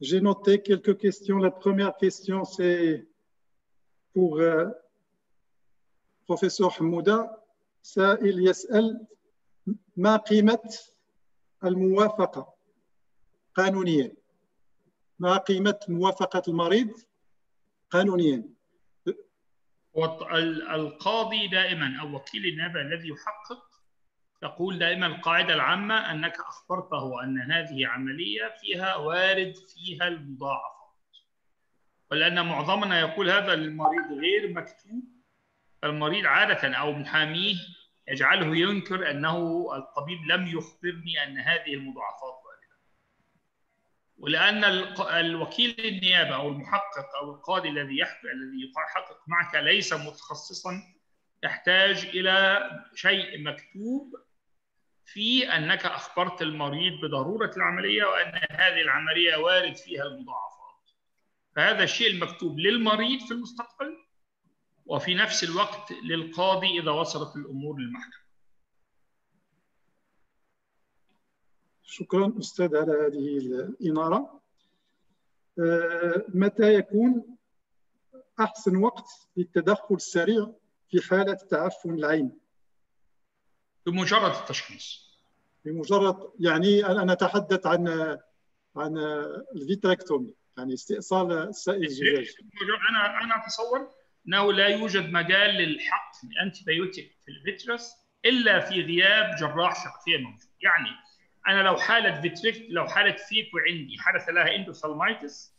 J'ai noté quelques questions. La première question, c'est pour professeur Hamouda. سائل يسأل ما قيمة الموافقة قانونيا؟ ما قيمة موافقة المريض قانونيا؟ والقاضي دائما أو وكيل النيابه الذي يحقق يقول دائما القاعدة العامة أنك أخبرته أن هذه عملية فيها وارد فيها المضاعفات ولأن معظمنا يقول هذا للمريض غير مكتوب المريض عادة أو محاميه يجعله ينكر أنه الطبيب لم يخبرني أن هذه المضاعفات واردة ولأن الوكيل النيابه أو المحقق أو القاضي الذي الذي يحقق معك ليس متخصصا يحتاج إلى شيء مكتوب في أنك أخبرت المريض بضرورة العملية وأن هذه العملية وارد فيها المضاعفات. فهذا الشيء المكتوب للمريض في المستقبل وفي نفس الوقت للقاضي إذا وصلت الأمور للمحكمة. شكرا أستاذ على هذه الإنارة. متى يكون أحسن وقت للتدخل السريع في حالة تعفن العين؟ بمجرد التشخيص. بمجرد يعني أنا أتحدث عن عن الفيتريكتومي يعني استئصال السائل الزجاج. أنا أنا أتصور أنه لا يوجد مجال للحقن الأنتيبيوتيك في الفيترس إلا في غياب جراح شخصية موجود يعني أنا لو حالة فيتريكت لو حالة فيكو عندي حدث لها اندوثالمايتس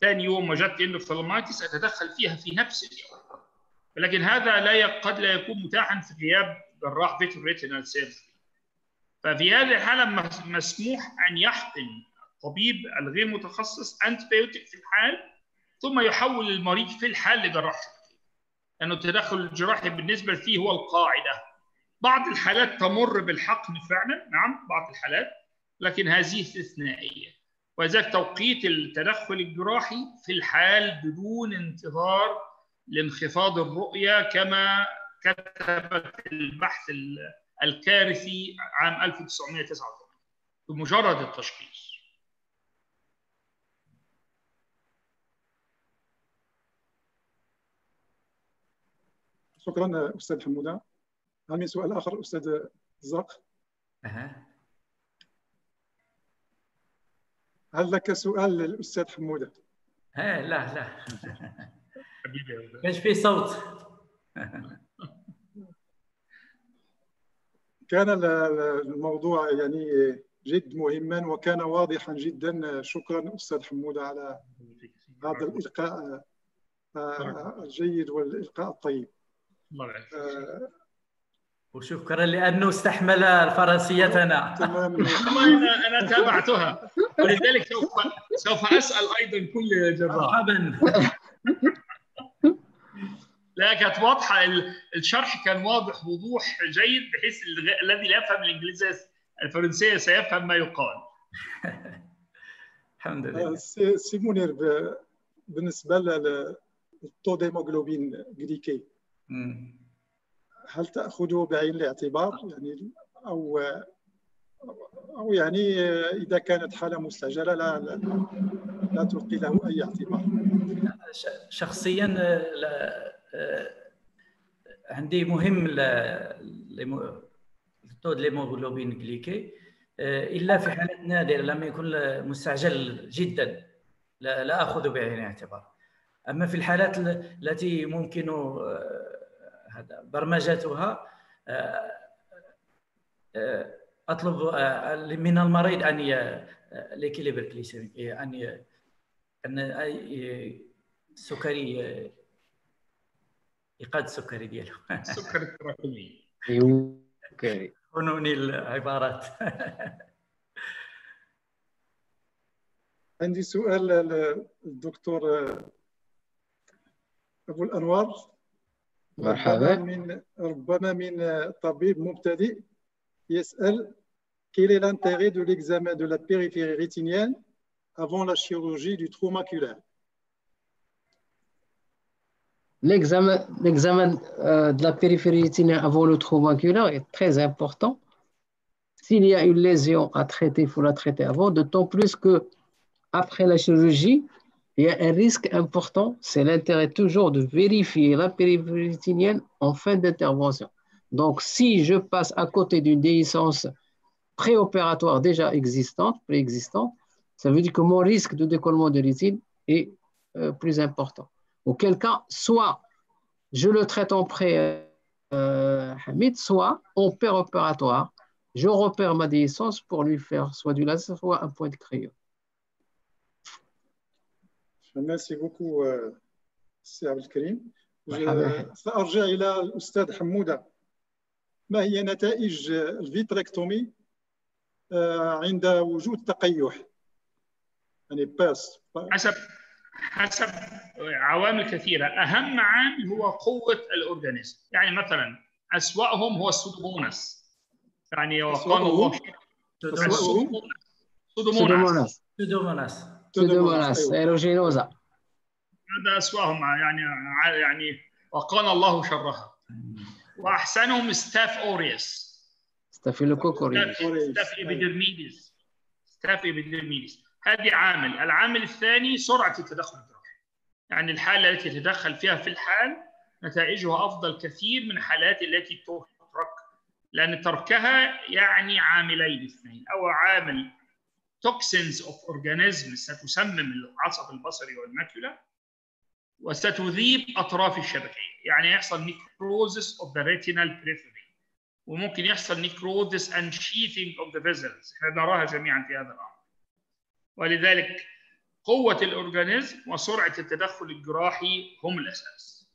ثاني يوم وجدت اندوثالمايتس أتدخل فيها في نفس اليوم. ولكن هذا لا قد لا يكون متاحا في غياب جراح فيترو ريتينال سيرجري ففي هذه الحالة مسموح أن يحقن الطبيب الغير متخصص انتبيوتيك في الحال ثم يحول المريض في الحال لجراح شخصي لأنه التدخل الجراحي بالنسبة فيه هو القاعدة. بعض الحالات تمر بالحقن فعلا نعم بعض الحالات لكن هذه استثنائية. ولذلك توقيت التدخل الجراحي في الحال بدون انتظار لانخفاض الرؤية كما كتبت البحث الكارثي عام 1989 بمجرد التشخيص. شكرا أستاذ حمودة. هل من سؤال آخر أستاذ زرق؟ أه. هل لك سؤال للأستاذ حمودة؟ ها لا لا. كانش في صوت؟ كان الموضوع يعني جد مهما وكان واضحا جدا. شكرا أستاذ حمودة على هذا الإلقاء الجيد والإلقاء الطيب. وشكرا لأنه استحمل فرنسيتنا. تمام. أنا أنا تابعتها. ولذلك سوف سوف أسأل أيضا كل جراح مرحبا لا كانت واضحه الشرح كان واضح وضوح جيد بحيث الذي لا يفهم الإنجليزية الفرنسية سيفهم ما يقال. الحمد لله. سي منير بالنسبة للطو ديموغلوبين جليكي هل تأخذه بعين الاعتبار يعني أو أو يعني إذا كانت حالة مستعجله لا لا, لا تلقي له أي اعتبار؟ شخصيا لا عندي مهم التو ليموغلوبين جليكي إلا في حالات نادرة لما يكون مستعجل جدا لا, لا اخذه بعين الاعتبار. أما في الحالات التي ممكن هذا برمجتها أطلب من المريض أن ليكيليبر جليسيميك أن أن السكري يقاد السكري ديالو. السكر التراكمي أوكي. فنوني العبارات. عندي سؤال للدكتور أبو الأنوار. مرحبا من ربما من طبيب مبتدئ يسال quel est l'intérêt de l'examen de la périphérie rétinienne avant la chirurgie du trou maculaire l'examen euh, de la périphérie rétinienne avant le trou maculaire est très important. S'il y a une lésion à traiter, il faut la traiter avant, d'autant plus que après la chirurgie, il y a un risque important, c'est l'intérêt toujours de vérifier la périphérie rétinienne en fin d'intervention. Donc, si je passe à côté d'une déhiscence préopératoire déjà existante, préexistante, ça veut dire que mon risque de décollement de rétine est euh, plus important. Auquel cas, soit je le traite en pré, euh, soit en opératoire, je repère ma déhiscence pour lui faire soit du laser, soit un point de crayon. Merci beaucoup, سي عبد الكريم. سأرجع إلى الأستاذ حمودة. ما هي نتائج الفيتريكتومي عند وجود تقيح؟ يعني باس حسب حسب عوامل كثيرة. أهم عامل هو قوة الأورجانيزم يعني مثلا أسوأهم هو السودوموناس. يعني وقال الله سودوموناس سودوموناس سودوموناس ايروجينوزا هذا أسوأهم يعني يعني وقال الله شرها. وأحسنهم ستاف أوريوس ستافيلوكوكوريس ستاف إبيدرميديس. ستاف إبيدرميديس. هذه عامل. العامل الثاني سرعة التدخل الجراحي يعني الحالة التي يتدخل فيها في الحال نتائجها أفضل كثير من الحالات التي تترك. لأن تركها يعني عاملين اثنين. أو عامل توكسينز اوف اورجانيزم ستسمم العصب البصري والماكيولا وستذيب أطراف الشبكية. يعني يحصل نيكروزس اوف ذا ريتينال بريفري وممكن يحصل نيكروزس اند شيثينج اوف ذا فيزلز إحنا نراها جميعا في هذا الأمر. ولذلك قوة الاورجانيزم وسرعة التدخل الجراحي هم الأساس.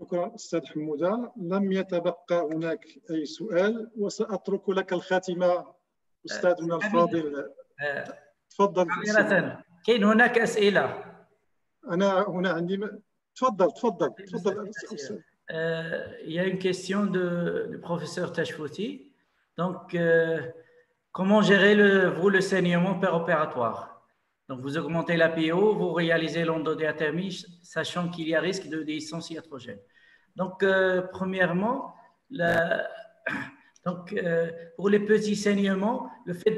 شكرا أستاذ حمودة. لم يتبقى هناك أي سؤال وسأترك لك الخاتمة. استاذنا الفاضل تفضل معذرة كاين هناك اسئله انا هنا عندي م... تفضل تفضل تفضل Il y a une question de, du professeur Tachfouti. Donc, euh, comment gérer le, vous le saignement péropératoire Donc, vous augmentez la PO, vous réalisez l'endodiathermie, sachant qu'il y a risque de déhiscence iatrogène. Donc, euh, premièrement, la, donc, euh, pour les petits saignements, le fait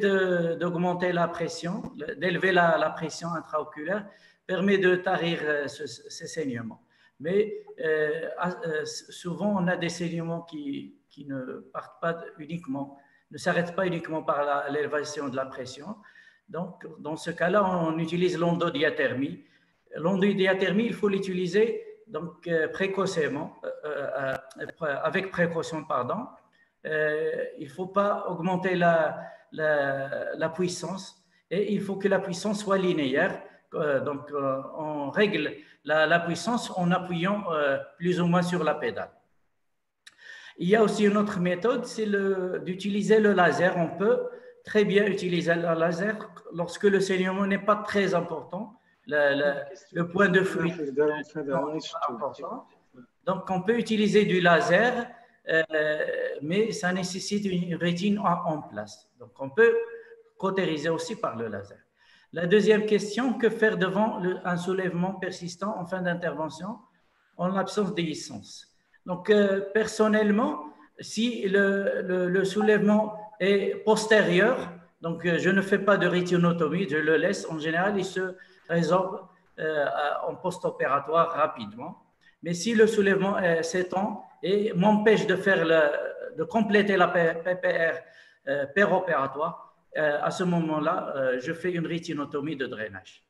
d'augmenter la pression, d'élever la, pression intraoculaire, permet de tarir euh, ce, ces saignements. Mais euh, souvent, on a des saignements qui, qui ne partent pas uniquement, ne s'arrêtent pas uniquement par l'élévation de la pression. Donc, dans ce cas-là, on utilise l'endodiathermie. L'endodiathermie, il faut l'utiliser donc précocement, avec précaution, pardon, euh, il ne faut pas augmenter la, la, la, puissance et il faut que la puissance soit linéaire. Euh, donc, euh, on règle la, la, puissance en appuyant plus ou moins sur la pédale. Il y a aussi une autre méthode, c'est d'utiliser le laser. On peut très bien utiliser le laser lorsque le saignement n'est pas très important. Le, le, point de fuite. Donc, on peut utiliser du laser mais ça nécessite une rétine en, place. Donc, on peut cautériser aussi par le laser. La deuxième question, que faire devant un soulèvement persistant en fin d'intervention en l'absence de licence Donc, euh, personnellement, si le, soulèvement est postérieur, donc euh, je ne fais pas de rétinotomie, je le laisse, en général, il se résorbe euh, en post-opératoire rapidement. Mais si le soulèvement s'étend, et m'empêche de faire le, de compléter la PPR euh, péropératoire, euh, à ce moment-là, euh, je fais une rétinotomie de drainage.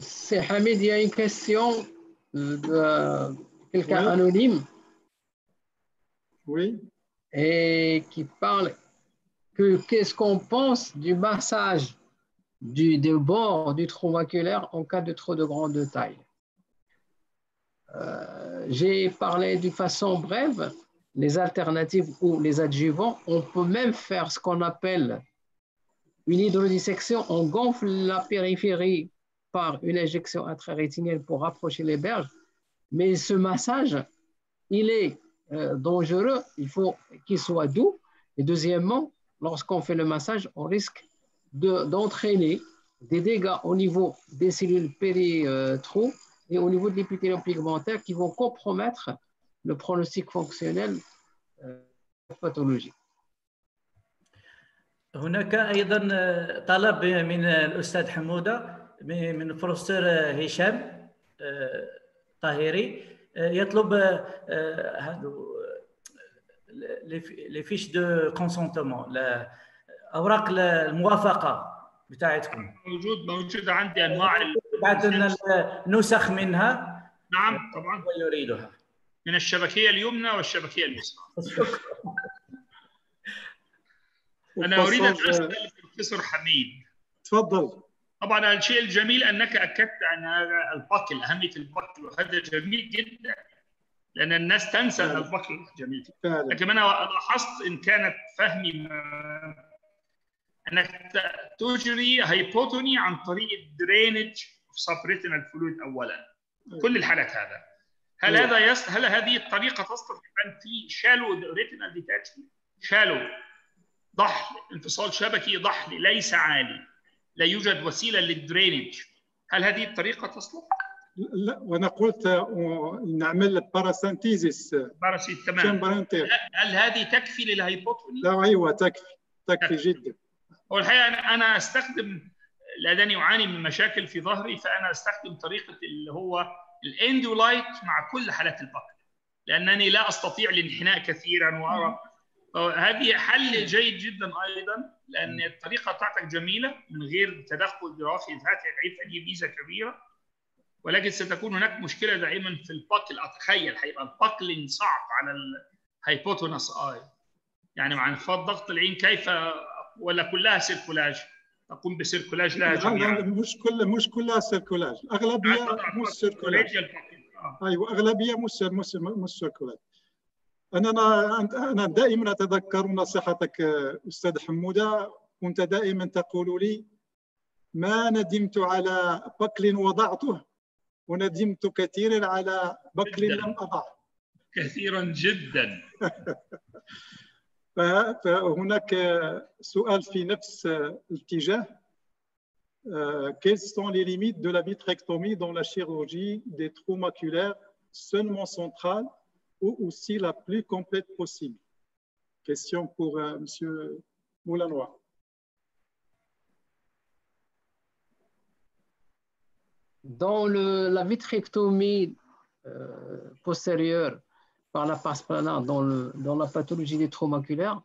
C'est Hamid, il y a une question de quelqu'un oui. anonyme. Oui. Et qui parle que qu'est-ce qu'on pense du massage du, du bord du trou maculaire en cas de trop de grande taille. Euh, j'ai parlé d'une façon brève, les alternatives ou les adjuvants, on peut même faire ce qu'on appelle une hydrodissection, on gonfle la périphérie par une injection intrarétinienne pour rapprocher les berges, mais ce massage, il est euh, dangereux, il faut qu'il soit doux, et deuxièmement, lorsqu'on fait le massage, on risque d'entraîner des dégâts au niveau des cellules péri-trous et au niveau de l'épithélium pigmentaire qui vont compromettre le pronostic fonctionnel euh, pathologique. هناك ايضا طلب من الاستاذ حموده من البروفيسور هشام طاهري يطلب هذو لي فيش دو كونسونتمون اوراق الموافقه بتاعتكم موجود موجود عندي انواع بعد لنا نسخ منها. نعم طبعا. ويريدها من الشبكية اليمنى والشبكية اليسرى. أنا أريد أن أسأل البروفيسور حميد. تفضل. طبعا الشيء الجميل أنك أكدت عن هذا الباكل أهمية الباكل وهذا جميل جدا لأن الناس تنسى ان الباكل جميل. فعلا. لكن أنا لاحظت إن كانت فهمي أنك تجري هايبوتوني عن طريق الدرينج سبريتينال فلويد اولا. كل الحالات هذا. هل أيوة. هذا يص... هل هذه الطريقة تصلح ان في شالو ريتينال ديتاتشمنت شالو ضحل انفصال شبكي ضحل ليس عالي. لا يوجد وسيلة للدرينج هل هذه الطريقة تصلح؟ لا وأنا قلت آه، نعمل باراسينتيزيس باراسيت تمام. هل هذه تكفي للهايبوتوني؟ لا أيوه تكفي. تكفي جدا. هو الحقيقة أنا أنا أستخدم لانني أعاني من مشاكل في ظهري فأنا أستخدم طريقة اللي هو الاندولايت مع كل حالات البقر لأنني لا أستطيع الانحناء كثيرا وارى هذه حل جيد جدا أيضا لأن الطريقة بتاعتك جميلة من غير تدخل جراحي ذاتي العيب دي ميزة كبيرة. ولكن ستكون هناك مشكلة دائما في الباكل أتخيل هيبقى الباكلينج صعب على الهايبوتونس اي يعني مع انخفاض ضغط العين كيف ولا كلها سيركولاج. تقوم بسيركولاج لها جميعا. مش كل مش كلها سيركولاج. أغلبية مش سيركولاج. آه. أيوه أغلبية مش مش مش سيركولاج. أنا أنا دائما أتذكر نصيحتك أستاذ حمودة. كنت دائما تقول لي ما ندمت على بكل وضعته وندمت كثيرا على بكل. لم أضعه. كثيرا جدا. فهناك سؤال في نفس الاتجاه Euh, quelles sont les limites de la vitrectomie dans la chirurgie des trous maculaires seulement centrale ou aussi la plus complète possible Question pour euh, Monsieur Moulanois. Dans le- la vitrectomie euh, postérieure par la passe plana dans, la pathologie des maculaires,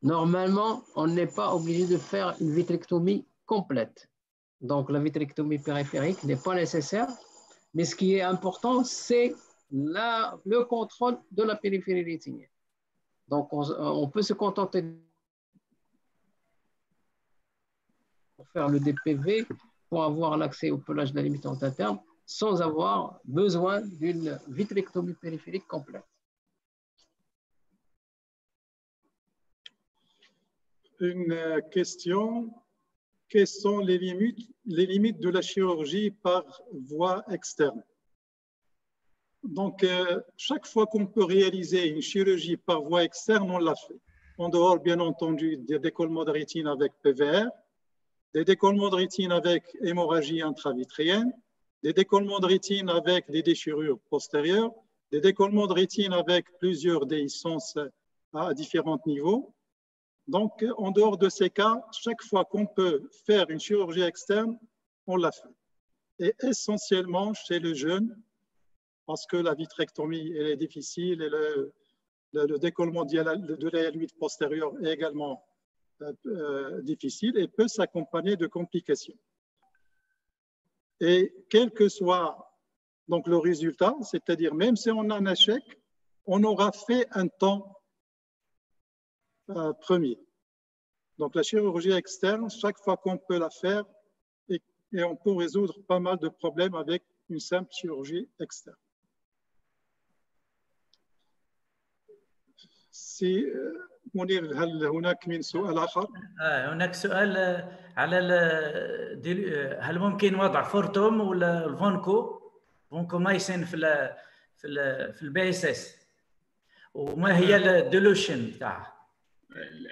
normalement, on n'est pas obligé de faire une vitrectomie complète. Donc, la vitrectomie périphérique n'est pas nécessaire, mais ce qui est important, c'est le contrôle de la périphérie rétinienne. Donc, on, on peut se contenter de faire le DPV pour avoir l'accès au pelage de la limitante interne sans avoir besoin d'une vitrectomie périphérique complète. Une euh, question. Quelles sont les limites, de la chirurgie par voie externe? Donc, euh, chaque fois qu'on peut réaliser une chirurgie par voie externe, on l'a fait. En dehors, bien entendu, des décollements de rétine avec PVR, des décollements de rétine avec hémorragie intravitrienne, des décollements de rétine avec des déchirures postérieures, des décollements de rétine avec plusieurs déhiscences à différents niveaux. Donc, en dehors de ces cas, chaque fois qu'on peut faire une chirurgie externe, on l'a fait. Et essentiellement chez le jeune, parce que la vitrectomie est difficile et le, le- le décollement de la- de la L8 postérieure est également euh, euh, difficile et peut s'accompagner de complications. Et quel que soit donc le résultat, c'est-à-dire même si on a un échec, on aura fait un temps euh, premier. Donc la chirurgie externe, chaque fois qu'on peut la faire, et, on peut résoudre pas mal de problèmes avec une simple chirurgie externe. Si منير هل هناك من سؤال آخر؟ آه هناك سؤال آه، على ال- ديل- آه، هل ممكن وضع فورتوم ولا الفونكو؟ فونكومايسين في ال في ال في البي إس إس. وما هي الديلوشن بتاعها؟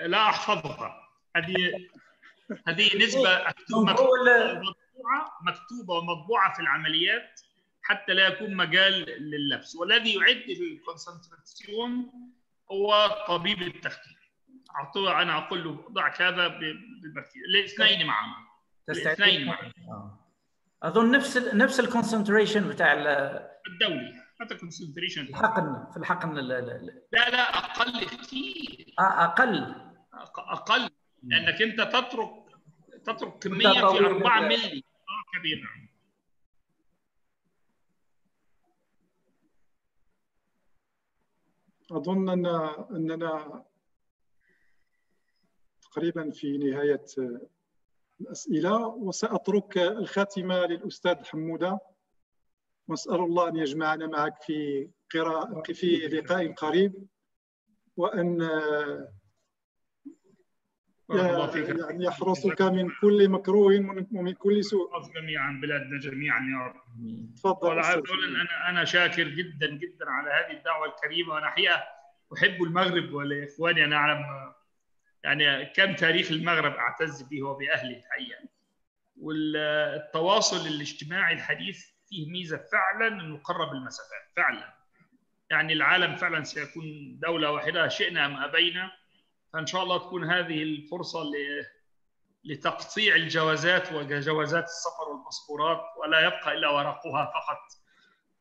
لا أحفظها. هذه هذه نسبة مطبوعة مكتوبة ومطبوعة في العمليات حتى لا يكون مجال لللبس. والذي يعد الكونسنتراسيون هو طبيب التخدير اعطوه أنا أقول له ضع كذا ب- بالترتيب الاثنين معا الاثنين معا آه. أظن نفس ال نفس الكونسنتريشن بتاع ال- الدولي. حتى كونسنتريشن الحقن في الحقن ال- ال- ال- لا لا أقل كثير آه، أقل. أقل. لأنك أنت تترك تترك كمية في طويل 4 ال- ملي آه كبير. أظن ان أننا تقريبا في نهاية الأسئلة وسأترك الخاتمة للأستاذ حمودة. واسال الله أن يجمعنا معك في قراءه في لقاء قريب وأن يعني يحرسك من كل مكروه ومن- كل سوء. جميعا بلادنا جميعا يا رب. تفضل أنا أنا شاكر جدا جدا على هذه الدعوة الكريمة. وأنا حقيقة أحب المغرب ولإخواني. أنا أعلم يعني كم تاريخ المغرب أعتز به وبأهله الحقيقة. والتواصل الاجتماعي الحديث فيه ميزة فعلا إنه قرب المسافات فعلا. يعني العالم فعلا سيكون دولة واحدة شئنا أم أبينا. فإن شاء الله تكون هذه الفرصة ل- لتقطيع الجوازات وجوازات السفر والباسبورات ولا يبقى إلا ورقها فقط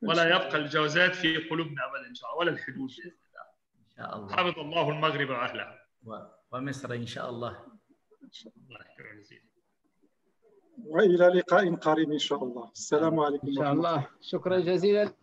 ولا يبقى الجوازات في قلوبنا ابدا إن شاء الله ولا الحدود. باذن الله إن شاء الله. حفظ الله المغرب واهلها و- ومصر إن شاء الله. الله يكرمك. وإلى لقاء قريب إن شاء الله. السلام عليكم ان شاء الله. شكرا جزيلا.